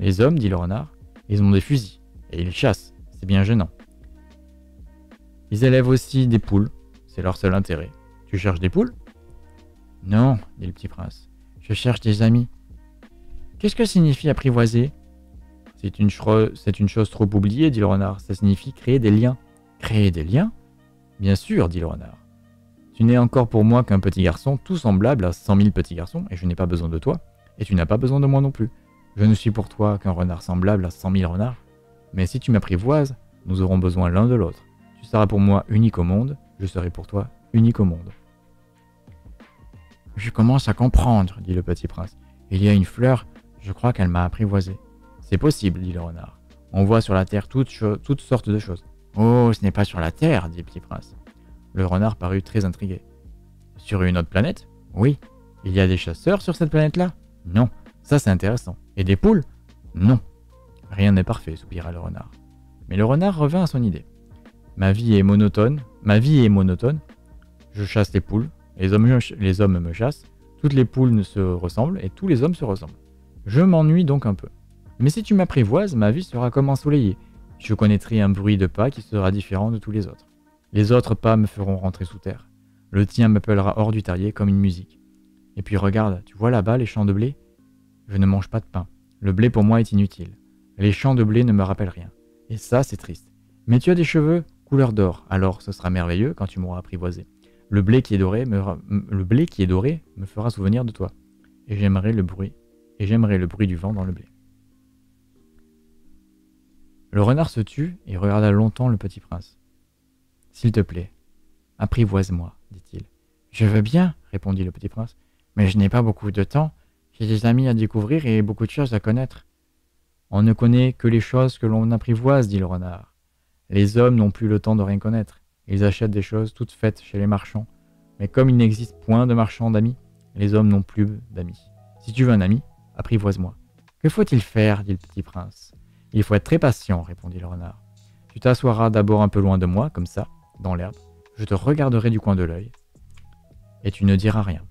Les hommes, dit le renard, ils ont des fusils et ils chassent. C'est bien gênant. Ils élèvent aussi des poules, c'est leur seul intérêt. Tu cherches des poules? Non, dit le petit prince. Je cherche des amis. Qu'est-ce que signifie apprivoiser? C'est une, chose trop oubliée, dit le renard. Ça signifie créer des liens. Créer des liens? Bien sûr, dit le renard. Tu n'es encore pour moi qu'un petit garçon, tout semblable à cent mille petits garçons, et je n'ai pas besoin de toi, et tu n'as pas besoin de moi non plus. Je ne suis pour toi qu'un renard semblable à cent mille renards, mais si tu m'apprivoises, nous aurons besoin l'un de l'autre. Tu seras pour moi unique au monde, je serai pour toi unique au monde. Je commence à comprendre, dit le petit prince. Il y a une fleur, je crois qu'elle m'a apprivoisé. C'est possible, dit le renard. On voit sur la terre toutes, sortes de choses. Oh, ce n'est pas sur la terre, dit petit prince. Le renard parut très intrigué. Sur une autre planète? Oui. Il y a des chasseurs sur cette planète-là? Non. Ça, c'est intéressant. Et des poules? Non. Rien n'est parfait, soupira le renard. Mais le renard revint à son idée. Ma vie est monotone. Ma vie est monotone. Je chasse les poules. Les hommes, les hommes me chassent. Toutes les poules se ressemblent et tous les hommes se ressemblent. Je m'ennuie donc un peu. Mais si tu m'apprivoises, ma vie sera comme ensoleillée. Je connaîtrai un bruit de pas qui sera différent de tous les autres. Les autres pas me feront rentrer sous terre. Le tien m'appellera hors du terrier comme une musique. Et puis regarde, tu vois là-bas les champs de blé? Je ne mange pas de pain. Le blé pour moi est inutile. Les champs de blé ne me rappellent rien. Et ça, c'est triste. Mais tu as des cheveux couleur d'or, alors ce sera merveilleux quand tu m'auras apprivoisé. Le blé qui est doré me, le blé qui est doré me fera souvenir de toi. Et j'aimerais le bruit, et j'aimerais le bruit du vent dans le blé. Le renard se tut et regarda longtemps le petit prince. S'il te plaît, apprivoise-moi, dit-il. Je veux bien, répondit le petit prince, mais je n'ai pas beaucoup de temps. J'ai des amis à découvrir et beaucoup de choses à connaître. On ne connaît que les choses que l'on apprivoise, dit le renard. Les hommes n'ont plus le temps de rien connaître. Ils achètent des choses toutes faites chez les marchands. Mais comme il n'existe point de marchands d'amis, les hommes n'ont plus d'amis. Si tu veux un ami, apprivoise-moi. Que faut-il faire dit le petit prince. Il faut être très patient, répondit le renard. Tu t'assoiras d'abord un peu loin de moi, comme ça, dans l'herbe. Je te regarderai du coin de l'œil. Et tu ne diras rien.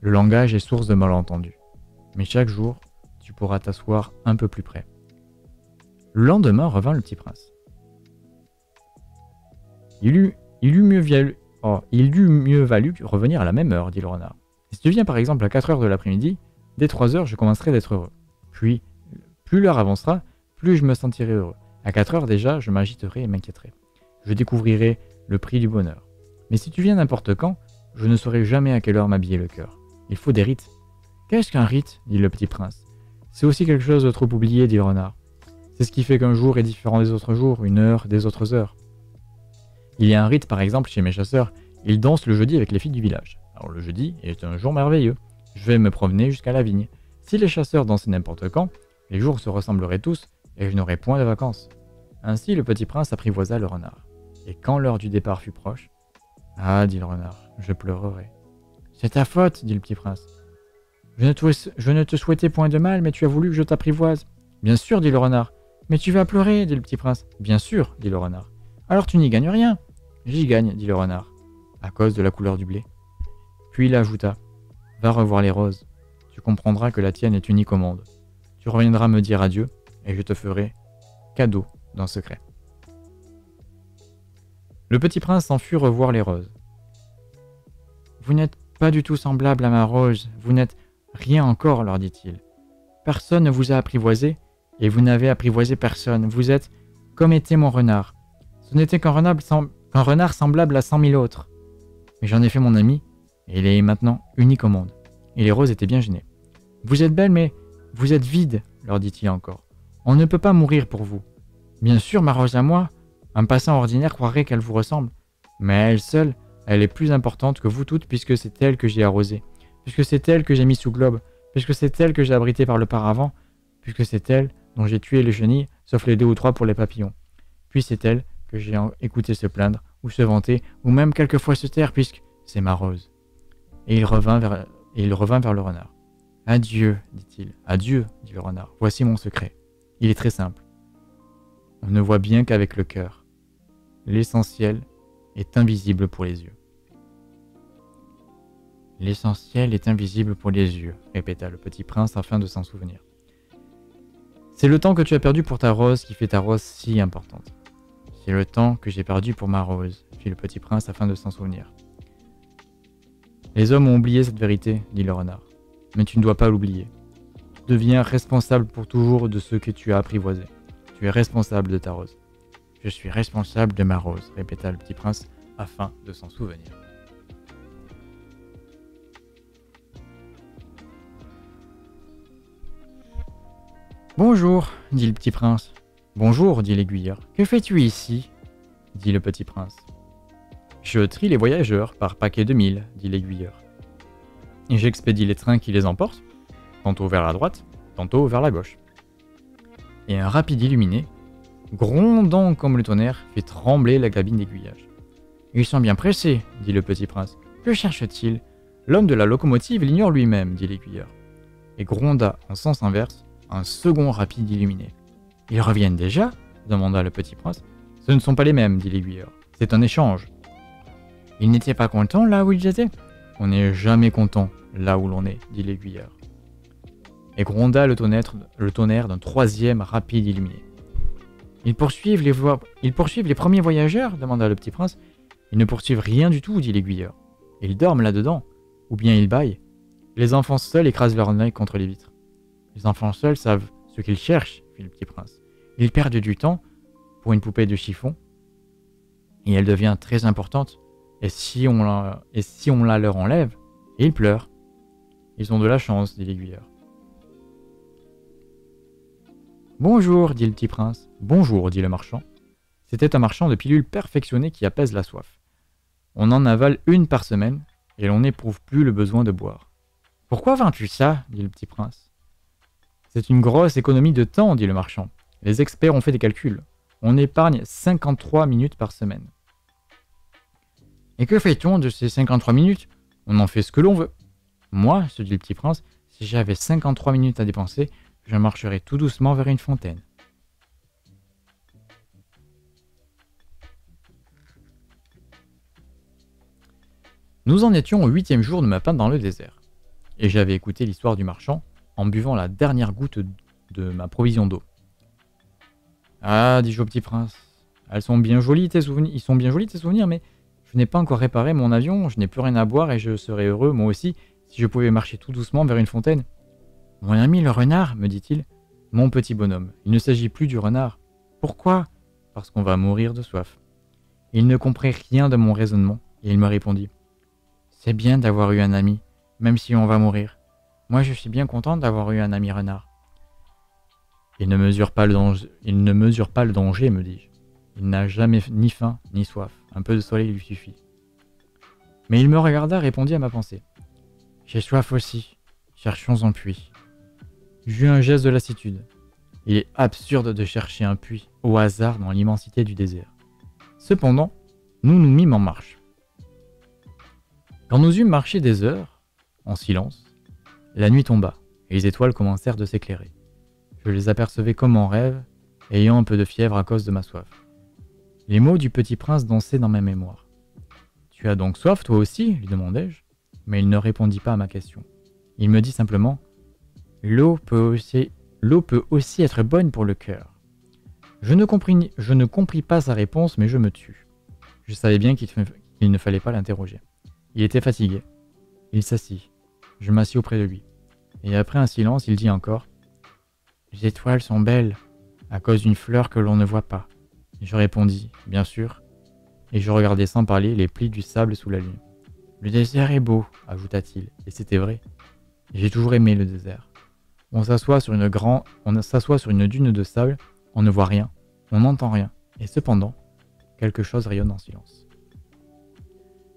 Le langage est source de malentendus. Mais chaque jour, tu pourras t'asseoir un peu plus près. Le lendemain revint le petit prince. Il eut, mieux valu, oh, il mieux valu revenir à la même heure, dit le renard. si tu viens par exemple à 4 heures de l'après-midi, dès 3 heures, je commencerai d'être heureux. Puis, plus l'heure avancera, plus je me sentirai heureux. À 4 heures déjà, je m'agiterai et m'inquiéterai. Je découvrirai le prix du bonheur. Mais si tu viens n'importe quand, je ne saurai jamais à quelle heure m'habiller le cœur. Il faut des rites. Qu'est-ce qu'un rite? dit le petit prince. C'est aussi quelque chose de trop oublié, dit renard. C'est ce qui fait qu'un jour est différent des autres jours, une heure des autres heures. Il y a un rite par exemple chez mes chasseurs, ils dansent le jeudi avec les filles du village. Alors le jeudi est un jour merveilleux. Je vais me promener jusqu'à la vigne. Si les chasseurs dansaient n'importe quand, les jours se ressembleraient tous et je n'aurais point de vacances. Ainsi le petit prince apprivoisa le renard. Et quand l'heure du départ fut proche, Ah, dit le renard, je pleurerai. C'est ta faute, dit le petit prince. Je ne, te, souhaitais point de mal, mais tu as voulu que je t'apprivoise. Bien sûr, dit le renard. Mais tu vas pleurer, dit le petit prince. Bien sûr, dit le renard. Alors tu n'y gagnes rien. J'y gagne, dit le renard, à cause de la couleur du blé. Puis il ajouta Va revoir les roses. Tu comprendras que la tienne est unique au monde. Tu reviendras me dire adieu, et je te ferai cadeau d'un secret. Le petit prince s'en fut revoir les roses. Vous n'êtes pas du tout semblable à ma rose, vous n'êtes rien encore, leur dit-il. Personne ne vous a apprivoisé, et vous n'avez apprivoisé personne. Vous êtes comme était mon renard. Ce n'était qu'un renard, renard, semblable à cent mille autres. Mais j'en ai fait mon ami, et il est maintenant unique au monde. Et les roses étaient bien gênées. Vous êtes belle, mais vous êtes vide, leur dit-il encore. On ne peut pas mourir pour vous. Bien sûr, ma rose à moi, un passant ordinaire croirait qu'elle vous ressemble. Mais elle seule, elle est plus importante que vous toutes puisque c'est elle que j'ai arrosée, puisque c'est elle que j'ai mis sous globe, puisque c'est elle que j'ai abritée par le paravent, puisque c'est elle dont j'ai tué les chenilles, sauf les deux ou trois pour les papillons. Puis c'est elle que j'ai écouté se plaindre, ou se vanter, ou même quelquefois se taire, puisque c'est ma rose. Et il revint vers, et il revint vers le renard. Adieu, dit-il. Adieu, dit le renard. Voici mon secret. Il est très simple. On ne voit bien qu'avec le cœur. L'essentiel est invisible pour les yeux. L'essentiel est invisible pour les yeux, répéta le petit prince afin de s'en souvenir. C'est le temps que tu as perdu pour ta rose qui fait ta rose si importante. C'est le temps que j'ai perdu pour ma rose, fit le petit prince afin de s'en souvenir. Les hommes ont oublié cette vérité, dit le renard. Mais tu ne dois pas l'oublier. Deviens responsable pour toujours de ce que tu as apprivoisé. Tu es responsable de ta rose. Je suis responsable de ma rose, répéta le petit prince afin de s'en souvenir. Bonjour, dit le petit prince. Bonjour, dit l'aiguilleur. Que fais-tu ici? dit le petit prince. Je trie les voyageurs par paquet de mille, dit l'aiguilleur. J'expédie les trains qui les emportent, tantôt vers la droite, tantôt vers la gauche. Et un rapide illuminé, grondant comme le tonnerre, fait trembler la cabine d'aiguillage. Ils sont bien pressés, dit le petit prince. Que cherche-t-il? L'homme de la locomotive l'ignore lui-même, dit l'aiguilleur. Et gronda en sens inverse un second rapide illuminé. Ils reviennent déjà? demanda le petit prince. Ce ne sont pas les mêmes, dit l'aiguilleur. C'est un échange. Ils n'étaient pas contents là où ils étaient? On n'est jamais content là où l'on est, dit l'aiguilleur. Et gronda le tonnerre, d'un troisième rapide illuminé. Ils poursuivent les, ils poursuivent les premiers voyageurs demanda le petit prince. Ils ne poursuivent rien du tout, dit l'aiguilleur. Ils dorment là-dedans, ou bien ils baillent. Les enfants seuls écrasent leur nez contre les vitres. Les enfants seuls savent ce qu'ils cherchent, fit le petit prince. Ils perdent du temps pour une poupée de chiffon, et elle devient très importante, et si on la, leur enlève, ils pleurent. Ils ont de la chance, dit l'aiguilleur. Bonjour, dit le petit prince. Bonjour, dit le marchand. C'était un marchand de pilules perfectionnées qui apaise la soif. On en avale une par semaine, et l'on n'éprouve plus le besoin de boire. Pourquoi vends-tu ça dit le petit prince? C'est une grosse économie de temps, dit le marchand. Les experts ont fait des calculs. On épargne 53 minutes par semaine. Et que fait-on de ces 53 minutes? On en fait ce que l'on veut. Moi, se dit le petit prince, si j'avais 53 minutes à dépenser, je marcherais tout doucement vers une fontaine. Nous en étions au huitième jour de ma peine dans le désert, et j'avais écouté l'histoire du marchand en buvant la dernière goutte de ma provision d'eau. Ah, dis-je au petit prince, elles sont bien jolies tes souvenirs, ils sont bien jolis tes souvenirs, mais je n'ai pas encore réparé mon avion, je n'ai plus rien à boire et je serais heureux, moi aussi, si je pouvais marcher tout doucement vers une fontaine. Mon ami le renard, me dit-il, mon petit bonhomme, il ne s'agit plus du renard. Pourquoi? Parce qu'on va mourir de soif. Il ne comprit rien de mon raisonnement et il me répondit C'est bien d'avoir eu un ami, même si on va mourir. Moi, je suis bien content d'avoir eu un ami renard. Il ne mesure pas le danger, il ne mesure pas le danger, me dis-je. Il n'a jamais ni faim ni soif. Un peu de soleil lui suffit. Mais il me regarda répondit à ma pensée. J'ai soif aussi. Cherchons un puits. J'eus un geste de lassitude. Il est absurde de chercher un puits au hasard dans l'immensité du désert. Cependant, nous nous mîmes en marche. Quand nous eûmes marché des heures, en silence, la nuit tomba et les étoiles commencèrent de s'éclairer. Je les apercevais comme en rêve, ayant un peu de fièvre à cause de ma soif. Les mots du petit prince dansaient dans ma mémoire. Tu as donc soif, toi aussi lui demandai-je, mais il ne répondit pas à ma question. Il me dit simplement L'eau peut aussi, l'eau peut aussi être bonne pour le cœur. Je ne, compris, je ne compris pas sa réponse, mais je me tue. Je savais bien qu'il ne fallait pas l'interroger. Il était fatigué. Il s'assit. Je m'assis auprès de lui. Et après un silence, il dit encore Les étoiles sont belles, à cause d'une fleur que l'on ne voit pas. Je répondis, bien sûr, et je regardais sans parler les plis du sable sous la lune. Le désert est beau, ajouta-t-il, et c'était vrai. J'ai toujours aimé le désert. On s'assoit sur une grand... on s'assoit sur une dune de sable, on ne voit rien, on n'entend rien, et cependant, quelque chose rayonne en silence.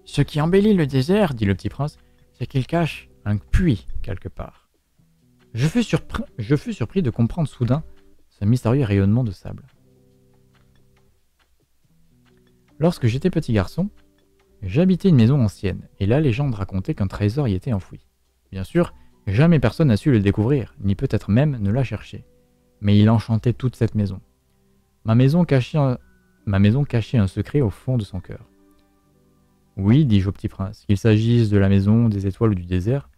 Ce qui embellit le désert, dit le petit prince, c'est qu'il cache un puits quelque part. Je fus, je fus surpris de comprendre soudain ce mystérieux rayonnement de sable. Lorsque j'étais petit garçon, j'habitais une maison ancienne, et la légende racontait qu'un trésor y était enfoui. Bien sûr, jamais personne n'a su le découvrir, ni peut-être même ne l'a cherché. Mais il enchantait toute cette maison. Ma maison cachait un, secret au fond de son cœur. Oui, dis-je au petit prince, qu'il s'agisse de la maison, des étoiles ou du désert,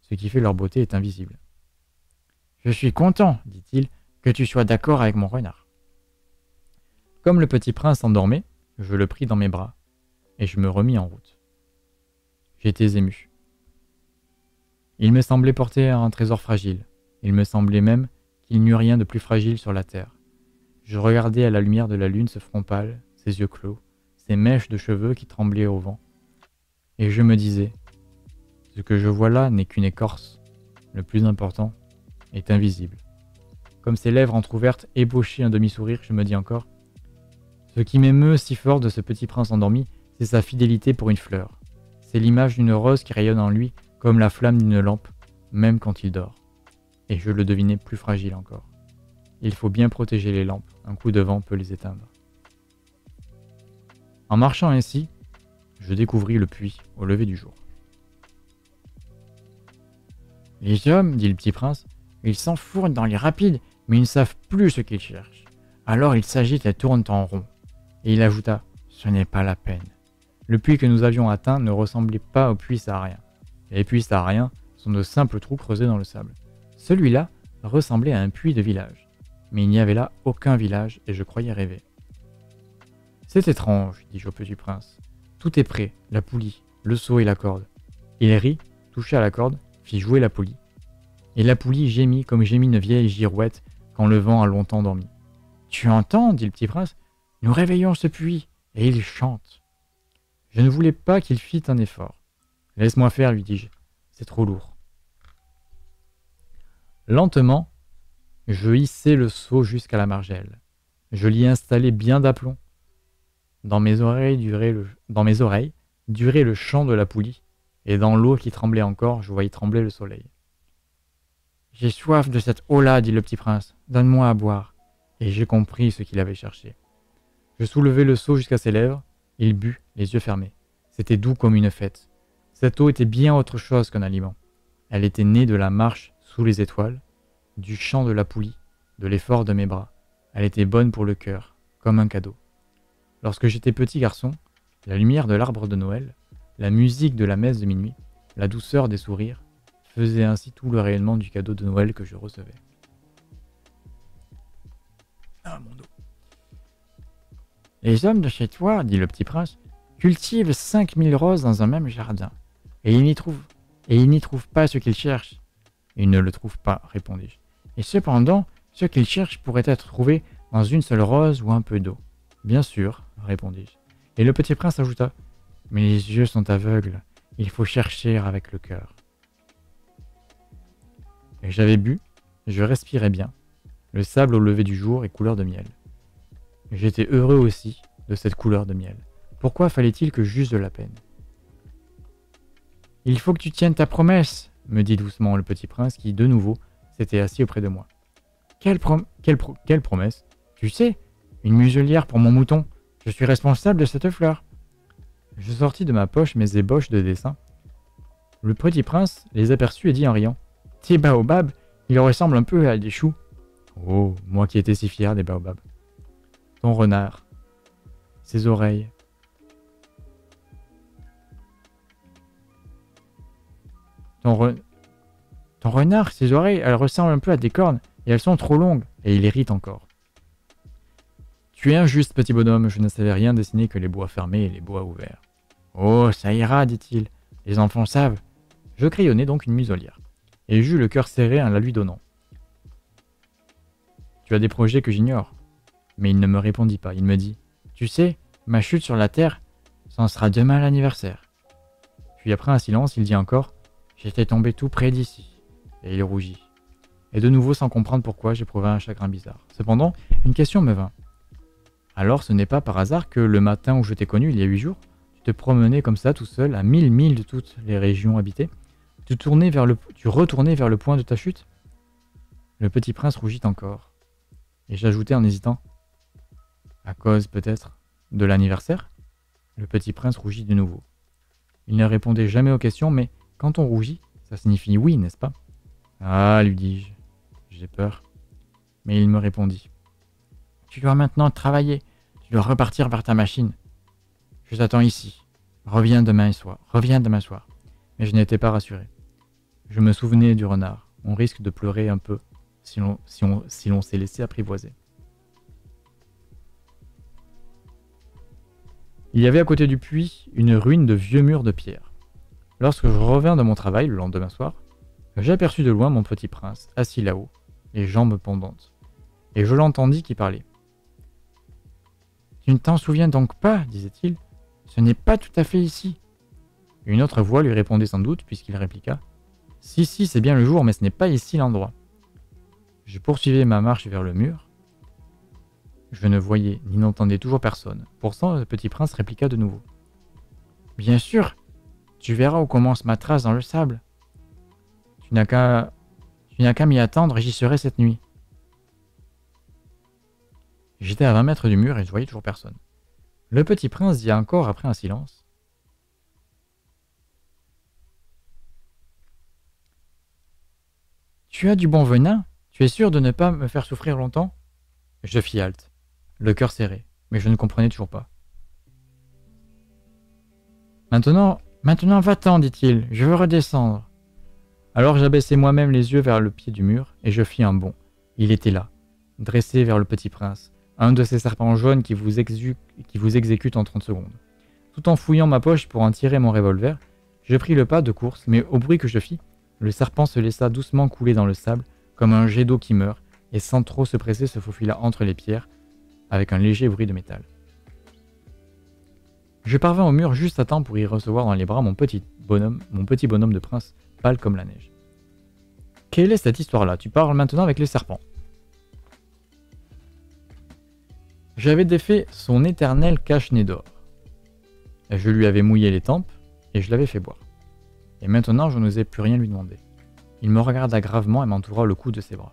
ce qui fait leur beauté est invisible. Je suis content, dit-il, que tu sois d'accord avec mon renard. Comme le petit prince endormait, je le pris dans mes bras, et je me remis en route. J'étais ému. Il me semblait porter un trésor fragile. Il me semblait même qu'il n'y eût rien de plus fragile sur la terre. Je regardais à la lumière de la lune ce front pâle, ses yeux clos, ses mèches de cheveux qui tremblaient au vent. Et je me disais, ce que je vois là n'est qu'une écorce. Le plus important est invisible. Comme ses lèvres entr'ouvertes ébauchaient un demi-sourire, je me dis encore, ce qui m'émeut si fort de ce petit prince endormi, c'est sa fidélité pour une fleur. C'est l'image d'une rose qui rayonne en lui comme la flamme d'une lampe, même quand il dort. Et je le devinais plus fragile encore. Il faut bien protéger les lampes, un coup de vent peut les éteindre. En marchant ainsi, je découvris le puits au lever du jour. Les hommes, dit le petit prince, ils s'enfournent dans les rapides, mais ils ne savent plus ce qu'ils cherchent. Alors ils s'agitent et tournent en rond Et il ajouta Ce n'est pas la peine. Le puits que nous avions atteint ne ressemblait pas au puits saharien. Les puits sahariens sont de simples trous creusés dans le sable. Celui-là ressemblait à un puits de village. Mais il n'y avait là aucun village et je croyais rêver. C'est étrange, dis-je au petit prince. Tout est prêt, la poulie, le seau et la corde. Il rit, toucha la corde, fit jouer la poulie. Et la poulie gémit comme gémit une vieille girouette quand le vent a longtemps dormi. Tu entends, dit le petit prince, nous réveillons ce puits, et il chante. Je ne voulais pas qu'il fît un effort. Laisse-moi faire, lui dis-je, c'est trop lourd. Lentement, je hissai le seau jusqu'à la margelle. Je l'y installai bien d'aplomb. Dans mes oreilles durait le, dans mes oreilles durait le chant de la poulie, et dans l'eau qui tremblait encore, je voyais trembler le soleil. J'ai soif de cette eau-là, dit le petit prince. Donne-moi à boire. Et j'ai compris ce qu'il avait cherché. Je soulevai le seau jusqu'à ses lèvres. Il but, les yeux fermés. C'était doux comme une fête. Cette eau était bien autre chose qu'un aliment. Elle était née de la marche sous les étoiles, du chant de la poulie, de l'effort de mes bras. Elle était bonne pour le cœur, comme un cadeau. Lorsque j'étais petit garçon, la lumière de l'arbre de Noël, la musique de la messe de minuit, la douceur des sourires, faisaient ainsi tout le rayonnement du cadeau de Noël que je recevais. Ah, mon. Les hommes de chez toi, dit le petit prince, cultivent cinq mille roses dans un même jardin, et ils n'y trouvent, pas ce qu'ils cherchent. Ils ne le trouvent pas, répondis-je. Et cependant, ce qu'ils cherchent pourrait être trouvé dans une seule rose ou un peu d'eau. Bien sûr, répondis-je. Et le petit prince ajouta Mais les yeux sont aveugles, il faut chercher avec le cœur. J'avais bu, je respirais bien, le sable au lever du jour est couleur de miel. J'étais heureux aussi de cette couleur de miel. Pourquoi fallait-il que j'eusse de la peine Il faut que tu tiennes ta promesse, me dit doucement le petit prince qui, de nouveau, s'était assis auprès de moi. Quelle, quelle promesse? Tu sais, une muselière pour mon mouton. Je suis responsable de cette fleur. Je sortis de ma poche mes ébauches de dessin. Le petit prince les aperçut et dit en riant Tes baobabs, il ressemble un peu à des choux. Oh, moi qui étais si fier des baobabs. Ton renard, ses oreilles. Ton, renard, ses oreilles, elles ressemblent un peu à des cornes et elles sont trop longues. Et il hérite encore. Tu es injuste, petit bonhomme, je ne savais rien dessiner que les bois fermés et les bois ouverts. Oh, ça ira, dit-il. Les enfants savent. Je crayonnai donc une muselière, et j'eus le cœur serré en la lui donnant. Tu as des projets que j'ignore. Mais il ne me répondit pas. Il me dit Tu sais, ma chute sur la terre, ça en sera demain l'anniversaire. Puis après un silence, il dit encore J'étais tombé tout près d'ici. Et il rougit. Et de nouveau, sans comprendre pourquoi, j'éprouvais un chagrin bizarre. Cependant, une question me vint. Alors, ce n'est pas par hasard que le matin où je t'ai connu, il y a huit jours, tu te promenais comme ça tout seul à mille milles de toutes les régions habitées tu, tournais vers le, tu retournais vers le point de ta chute Le petit prince rougit encore. Et j'ajoutais en hésitant À cause peut-être de l'anniversaire Le petit prince rougit de nouveau. Il ne répondait jamais aux questions, mais quand on rougit, ça signifie oui, n'est-ce pas? Ah, lui dis-je, j'ai peur. Mais il me répondit Tu dois maintenant travailler, tu dois repartir vers ta machine. Je t'attends ici. Reviens demain soir. Reviens demain soir. Mais je n'étais pas rassuré. Je me souvenais du renard. On risque de pleurer un peu si l'on si l'on s'est laissé apprivoiser. Il y avait à côté du puits une ruine de vieux murs de pierre. Lorsque je revins de mon travail le lendemain soir, j'aperçus de loin mon petit prince, assis là-haut, les jambes pendantes, et je l'entendis qui parlait. Tu ne t'en souviens donc pas, disait-il, ce n'est pas tout à fait ici. Une autre voix lui répondait sans doute, puisqu'il répliqua Si, si, c'est bien le jour, mais ce n'est pas ici l'endroit. Je poursuivais ma marche vers le mur. Je ne voyais ni n'entendais toujours personne. Pourtant, le petit prince répliqua de nouveau. Bien sûr, tu verras où commence ma trace dans le sable. Tu n'as qu'à qu'à m'y attendre et j'y serai cette nuit. J'étais à 20 mètres du mur et je voyais toujours personne. Le petit prince dit encore après un silence. Tu as du bon venin? Tu es sûr de ne pas me faire souffrir longtemps? Je fis halte, le cœur serré. mais je ne comprenais toujours pas. Maintenant, maintenant va-t'en, dit-il, je veux redescendre. Alors j'abaissai moi-même les yeux vers le pied du mur, et je fis un bond. Il était là, dressé vers le petit prince, un de ces serpents jaunes qui vous, qui vous exécutent en 30 secondes. Tout en fouillant ma poche pour en tirer mon revolver, je pris le pas de course, mais au bruit que je fis, le serpent se laissa doucement couler dans le sable, comme un jet d'eau qui meurt, et sans trop se presser se faufila entre les pierres, avec un léger bruit de métal. Je parvins au mur juste à temps pour y recevoir dans les bras mon petit bonhomme, mon petit bonhomme de prince, pâle comme la neige. Quelle est cette histoire-là? Tu parles maintenant avec les serpents. J'avais défait son éternel cache-nez d'or. Je lui avais mouillé les tempes et je l'avais fait boire. Et maintenant, je n'osais plus rien lui demander. Il me regarda gravement et m'entoura le cou de ses bras.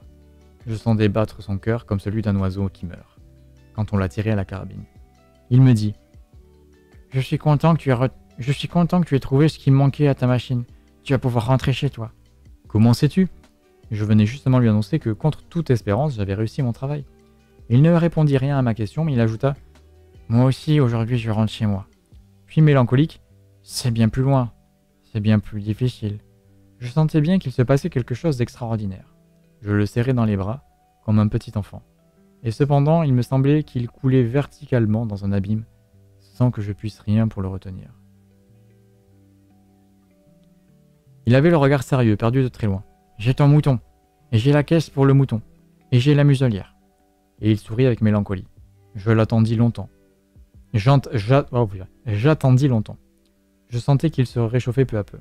Je sentais battre son cœur comme celui d'un oiseau qui meurt, quand on l'a tiré à la carabine. Il me dit Je suis content que tu aies, trouvé ce qui manquait à ta machine. Tu vas pouvoir rentrer chez toi. Comment sais-tu? Je venais justement lui annoncer que, contre toute espérance, j'avais réussi mon travail. Il ne répondit rien à ma question, mais il ajouta Moi aussi, aujourd'hui, je rentre chez moi. Puis mélancolique C'est bien plus loin. C'est bien plus difficile. Je sentais bien qu'il se passait quelque chose d'extraordinaire. Je le serrais dans les bras, comme un petit enfant. Et cependant, il me semblait qu'il coulait verticalement dans un abîme, sans que je puisse rien pour le retenir. Il avait le regard sérieux, perdu de très loin. J'ai ton mouton, et j'ai la caisse pour le mouton, et j'ai la muselière. Et il sourit avec mélancolie. Je l'attendis longtemps. Oh, j'attendis longtemps. Je sentais qu'il se réchauffait peu à peu.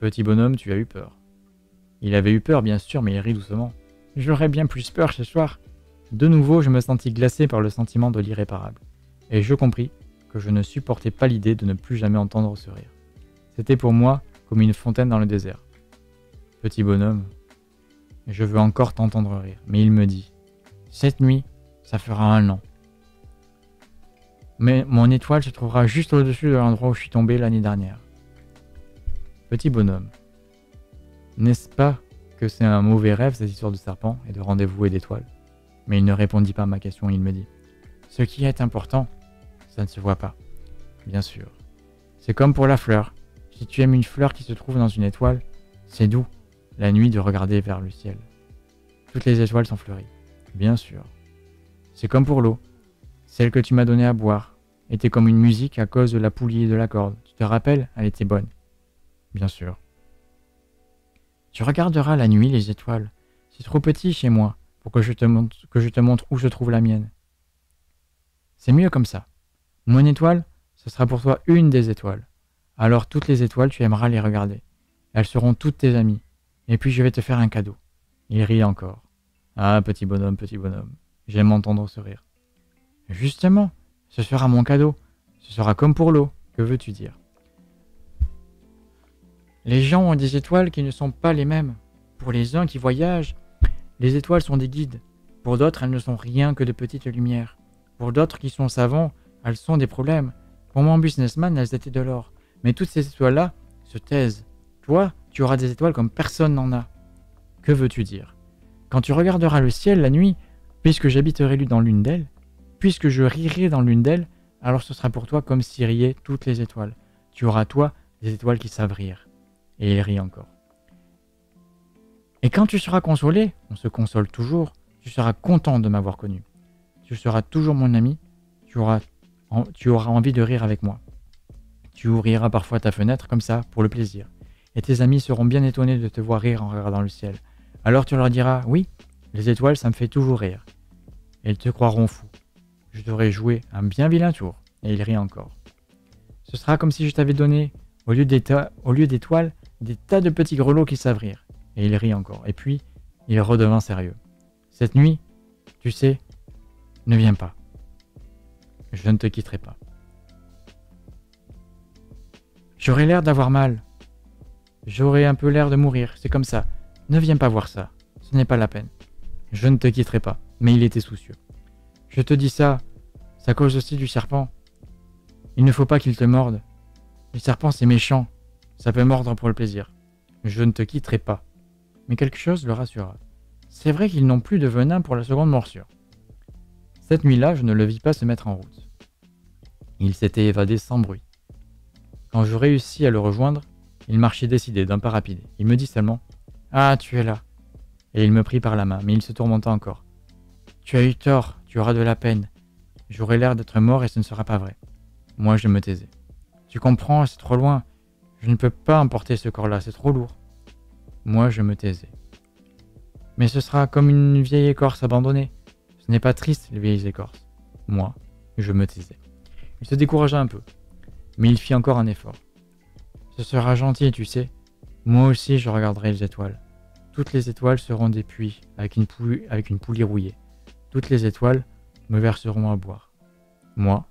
Petit bonhomme, tu as eu peur. Il avait eu peur, bien sûr, mais il rit doucement. J'aurais bien plus peur ce soir. De nouveau, je me sentis glacé par le sentiment de l'irréparable. Et je compris que je ne supportais pas l'idée de ne plus jamais entendre ce rire. C'était pour moi comme une fontaine dans le désert. Petit bonhomme, je veux encore t'entendre rire. Mais il me dit, cette nuit, ça fera un an. Mais mon étoile se trouvera juste au-dessus de l'endroit où je suis tombé l'année dernière. Petit bonhomme, n'est-ce pas que c'est un mauvais rêve cette histoire de serpent et de rendez-vous et d'étoiles Mais il ne répondit pas à ma question, il me dit Ce qui est important, ça ne se voit pas. Bien sûr. C'est comme pour la fleur. Si tu aimes une fleur qui se trouve dans une étoile, c'est doux, la nuit, de regarder vers le ciel. Toutes les étoiles sont fleuries. Bien sûr. C'est comme pour l'eau. Celle que tu m'as donnée à boire était comme une musique à cause de la poulie et de la corde. Tu te rappelles? Elle était bonne bien sûr. Tu regarderas la nuit les étoiles. C'est trop petit chez moi pour que je, te montre, que je te montre où se trouve la mienne. C'est mieux comme ça. Mon étoile, ce sera pour toi une des étoiles. Alors toutes les étoiles, tu aimeras les regarder. Elles seront toutes tes amies. Et puis je vais te faire un cadeau. Il rit encore. Ah, petit bonhomme, petit bonhomme. J'aime entendre ce rire. Justement, ce sera mon cadeau. Ce sera comme pour l'eau. Que veux-tu dire? Les gens ont des étoiles qui ne sont pas les mêmes. Pour les uns qui voyagent, les étoiles sont des guides. Pour d'autres, elles ne sont rien que de petites lumières. Pour d'autres qui sont savants, elles sont des problèmes. Pour mon businessman, elles étaient de l'or. Mais toutes ces étoiles-là se taisent. Toi, tu auras des étoiles comme personne n'en a. Que veux-tu dire? Quand tu regarderas le ciel la nuit, puisque j'habiterai dans l'une d'elles, puisque je rirai dans l'une d'elles, alors ce sera pour toi comme si riaient toutes les étoiles. Tu auras, toi, des étoiles qui savent rire. Et il rit encore. Et quand tu seras consolé, on se console toujours, tu seras content de m'avoir connu. Tu seras toujours mon ami, tu auras, tu auras envie de rire avec moi. Tu ouvriras parfois ta fenêtre comme ça, pour le plaisir. Et tes amis seront bien étonnés de te voir rire en regardant le ciel. Alors tu leur diras, oui, les étoiles, ça me fait toujours rire. Et ils te croiront fou. Je t'aurai joué un bien vilain tour. Et il rit encore. Ce sera comme si je t'avais donné, au lieu d'étoiles, des tas de petits grelots qui savent. Et il rit encore. Et puis, il redevint sérieux. Cette nuit, tu sais, ne viens pas. Je ne te quitterai pas. J'aurais l'air d'avoir mal. J'aurais un peu l'air de mourir, c'est comme ça. Ne viens pas voir ça. Ce n'est pas la peine. Je ne te quitterai pas. Mais il était soucieux. Je te dis ça, ça cause aussi du serpent. Il ne faut pas qu'il te morde. Le serpent, c'est méchant. Ça peut mordre pour le plaisir. Je ne te quitterai pas. Mais quelque chose le rassura. C'est vrai qu'ils n'ont plus de venin pour la seconde morsure. Cette nuit-là, je ne le vis pas se mettre en route. Il s'était évadé sans bruit. Quand je réussis à le rejoindre, il marchait décidé, d'un pas rapide. Il me dit seulement Ah, tu es là. Et il me prit par la main, mais il se tourmenta encore. Tu as eu tort, tu auras de la peine. J'aurai l'air d'être mort et ce ne sera pas vrai. Moi, je me taisais. Tu comprends, c'est trop loin. Je ne peux pas emporter ce corps-là, c'est trop lourd. Moi, je me taisais. Mais ce sera comme une vieille écorce abandonnée. Ce n'est pas triste, les vieilles écorces. Moi, je me taisais. Il se découragea un peu, mais il fit encore un effort. Ce sera gentil, tu sais. Moi aussi, je regarderai les étoiles. Toutes les étoiles seront des puits avec une, poulie, avec une poulie rouillée. Toutes les étoiles me verseront à boire. Moi,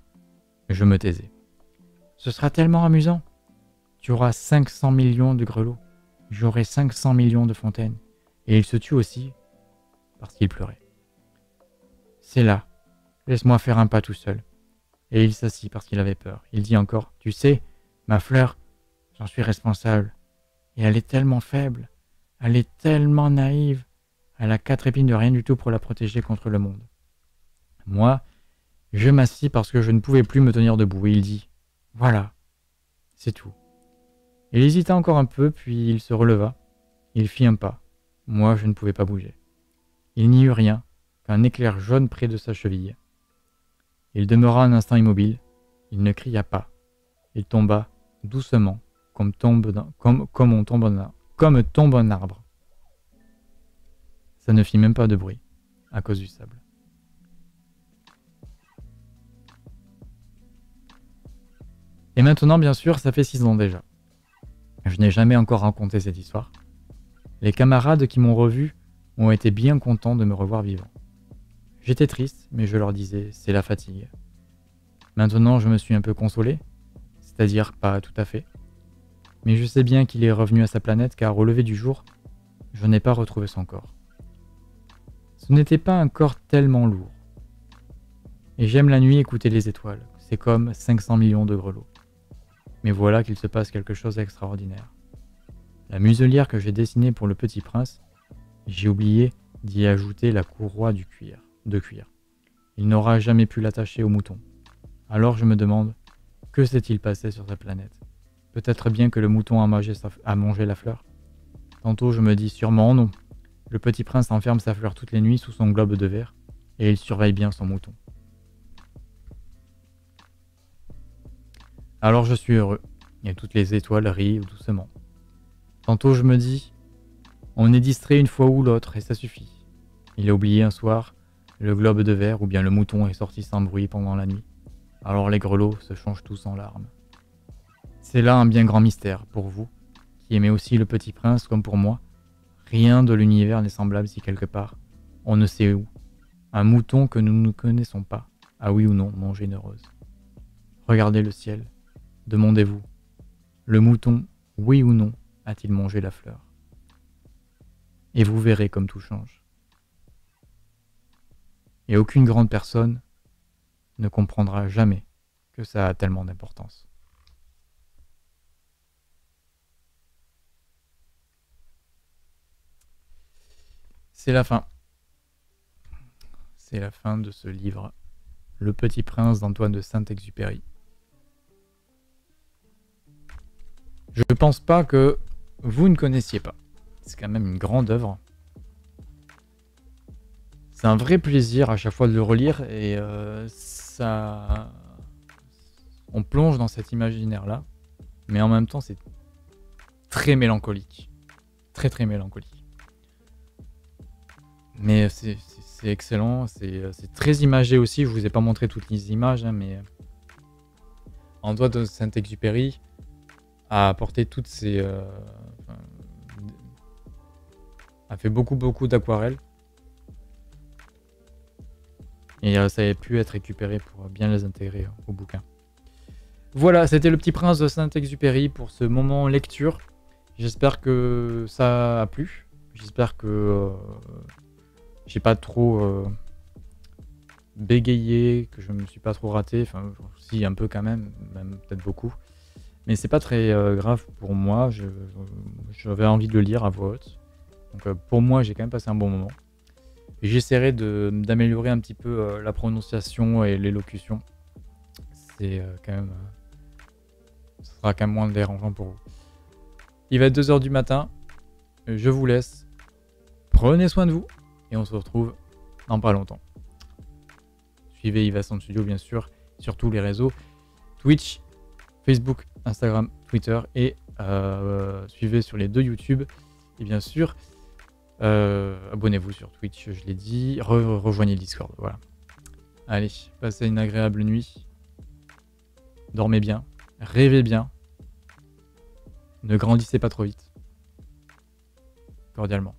je me taisais. Ce sera tellement amusant. Tu auras 500 millions de grelots. J'aurai 500 millions de fontaines. Et il se tut aussi parce qu'il pleurait. C'est là. Laisse-moi faire un pas tout seul. Et il s'assit parce qu'il avait peur. Il dit encore Tu sais, ma fleur, j'en suis responsable. Et elle est tellement faible. Elle est tellement naïve. Elle a quatre épines de rien du tout pour la protéger contre le monde. Moi, je m'assis parce que je ne pouvais plus me tenir debout. Et il dit Voilà, c'est tout. Il hésita encore un peu, puis il se releva. Il fit un pas. Moi, je ne pouvais pas bouger. Il n'y eut rien qu'un éclair jaune près de sa cheville. Il demeura un instant immobile. Il ne cria pas. Il tomba doucement, comme, tombe tombe un arbre. Ça ne fit même pas de bruit, à cause du sable. Et maintenant, bien sûr, ça fait six ans déjà. Je n'ai jamais encore raconté cette histoire. Les camarades qui m'ont revu ont été bien contents de me revoir vivant. J'étais triste, mais je leur disais, c'est la fatigue. Maintenant, je me suis un peu consolé, c'est-à-dire pas tout à fait. Mais je sais bien qu'il est revenu à sa planète car au lever du jour, je n'ai pas retrouvé son corps. Ce n'était pas un corps tellement lourd. Et j'aime la nuit écouter les étoiles, c'est comme 500 millions de grelots. Mais voilà qu'il se passe quelque chose d'extraordinaire. La muselière que j'ai dessinée pour le petit prince, j'ai oublié d'y ajouter la courroie du cuir, de cuir. Il n'aura jamais pu l'attacher au mouton. Alors je me demande, que s'est-il passé sur sa planète? Peut-être bien que le mouton a mangé la fleur? Tantôt je me dis sûrement non. Le petit prince enferme sa fleur toutes les nuits sous son globe de verre, et il surveille bien son mouton. Alors je suis heureux, et toutes les étoiles rient doucement. Tantôt je me dis, on est distrait une fois ou l'autre et ça suffit. Il a oublié un soir le globe de verre ou bien le mouton est sorti sans bruit pendant la nuit. Alors les grelots se changent tous en larmes. C'est là un bien grand mystère pour vous, qui aimez aussi le petit prince comme pour moi. Rien de l'univers n'est semblable si quelque part, on ne sait où, un mouton que nous ne connaissons pas a oui ou non mangé une rose. Regardez le ciel, demandez-vous, le mouton, oui ou non, a-t-il mangé la fleur? Et vous verrez comme tout change. Et aucune grande personne ne comprendra jamais que ça a tellement d'importance. C'est la fin. C'est la fin de ce livre, Le Petit Prince d'Antoine de Saint-Exupéry. Je ne pense pas que vous ne connaissiez pas. C'est quand même une grande œuvre. C'est un vrai plaisir à chaque fois de le relire et euh, ça. On plonge dans cet imaginaire-là, mais en même temps, c'est très mélancolique. Très très mélancolique. Mais c'est excellent, c'est très imagé aussi. Je vous ai pas montré toutes les images, hein, mais Antoine de Saint-Exupéry a apporté toutes ces, euh, a fait beaucoup beaucoup d'aquarelles. Et euh, ça avait pu être récupéré pour bien les intégrer au bouquin. Voilà, c'était le petit prince de Saint-Exupéry pour ce moment lecture. J'espère que ça a plu. J'espère que euh, j'ai pas trop bégayé, que je me suis pas trop raté. Enfin, si, un peu quand même, même peut-être beaucoup. Mais c'est pas très grave pour moi. J'avais envie de le lire à voix haute. Donc euh, pour moi, j'ai quand même passé un bon moment. J'essaierai d'améliorer un petit peu euh, la prononciation et l'élocution. C'est euh, quand même. ce sera quand même moins dérangeant pour vous. Il va être 2h du matin. Je vous laisse. Prenez soin de vous. Et on se retrouve dans pas longtemps. Suivez Yvason Studio, bien sûr, sur tous les réseaux Twitch, Facebook, Instagram, Twitter et euh, suivez sur les deux YouTube. Et bien sûr, euh, abonnez-vous sur Twitch, je l'ai dit. rejoignez Discord, voilà. Allez, passez une agréable nuit. Dormez bien, rêvez bien. Ne grandissez pas trop vite. Cordialement.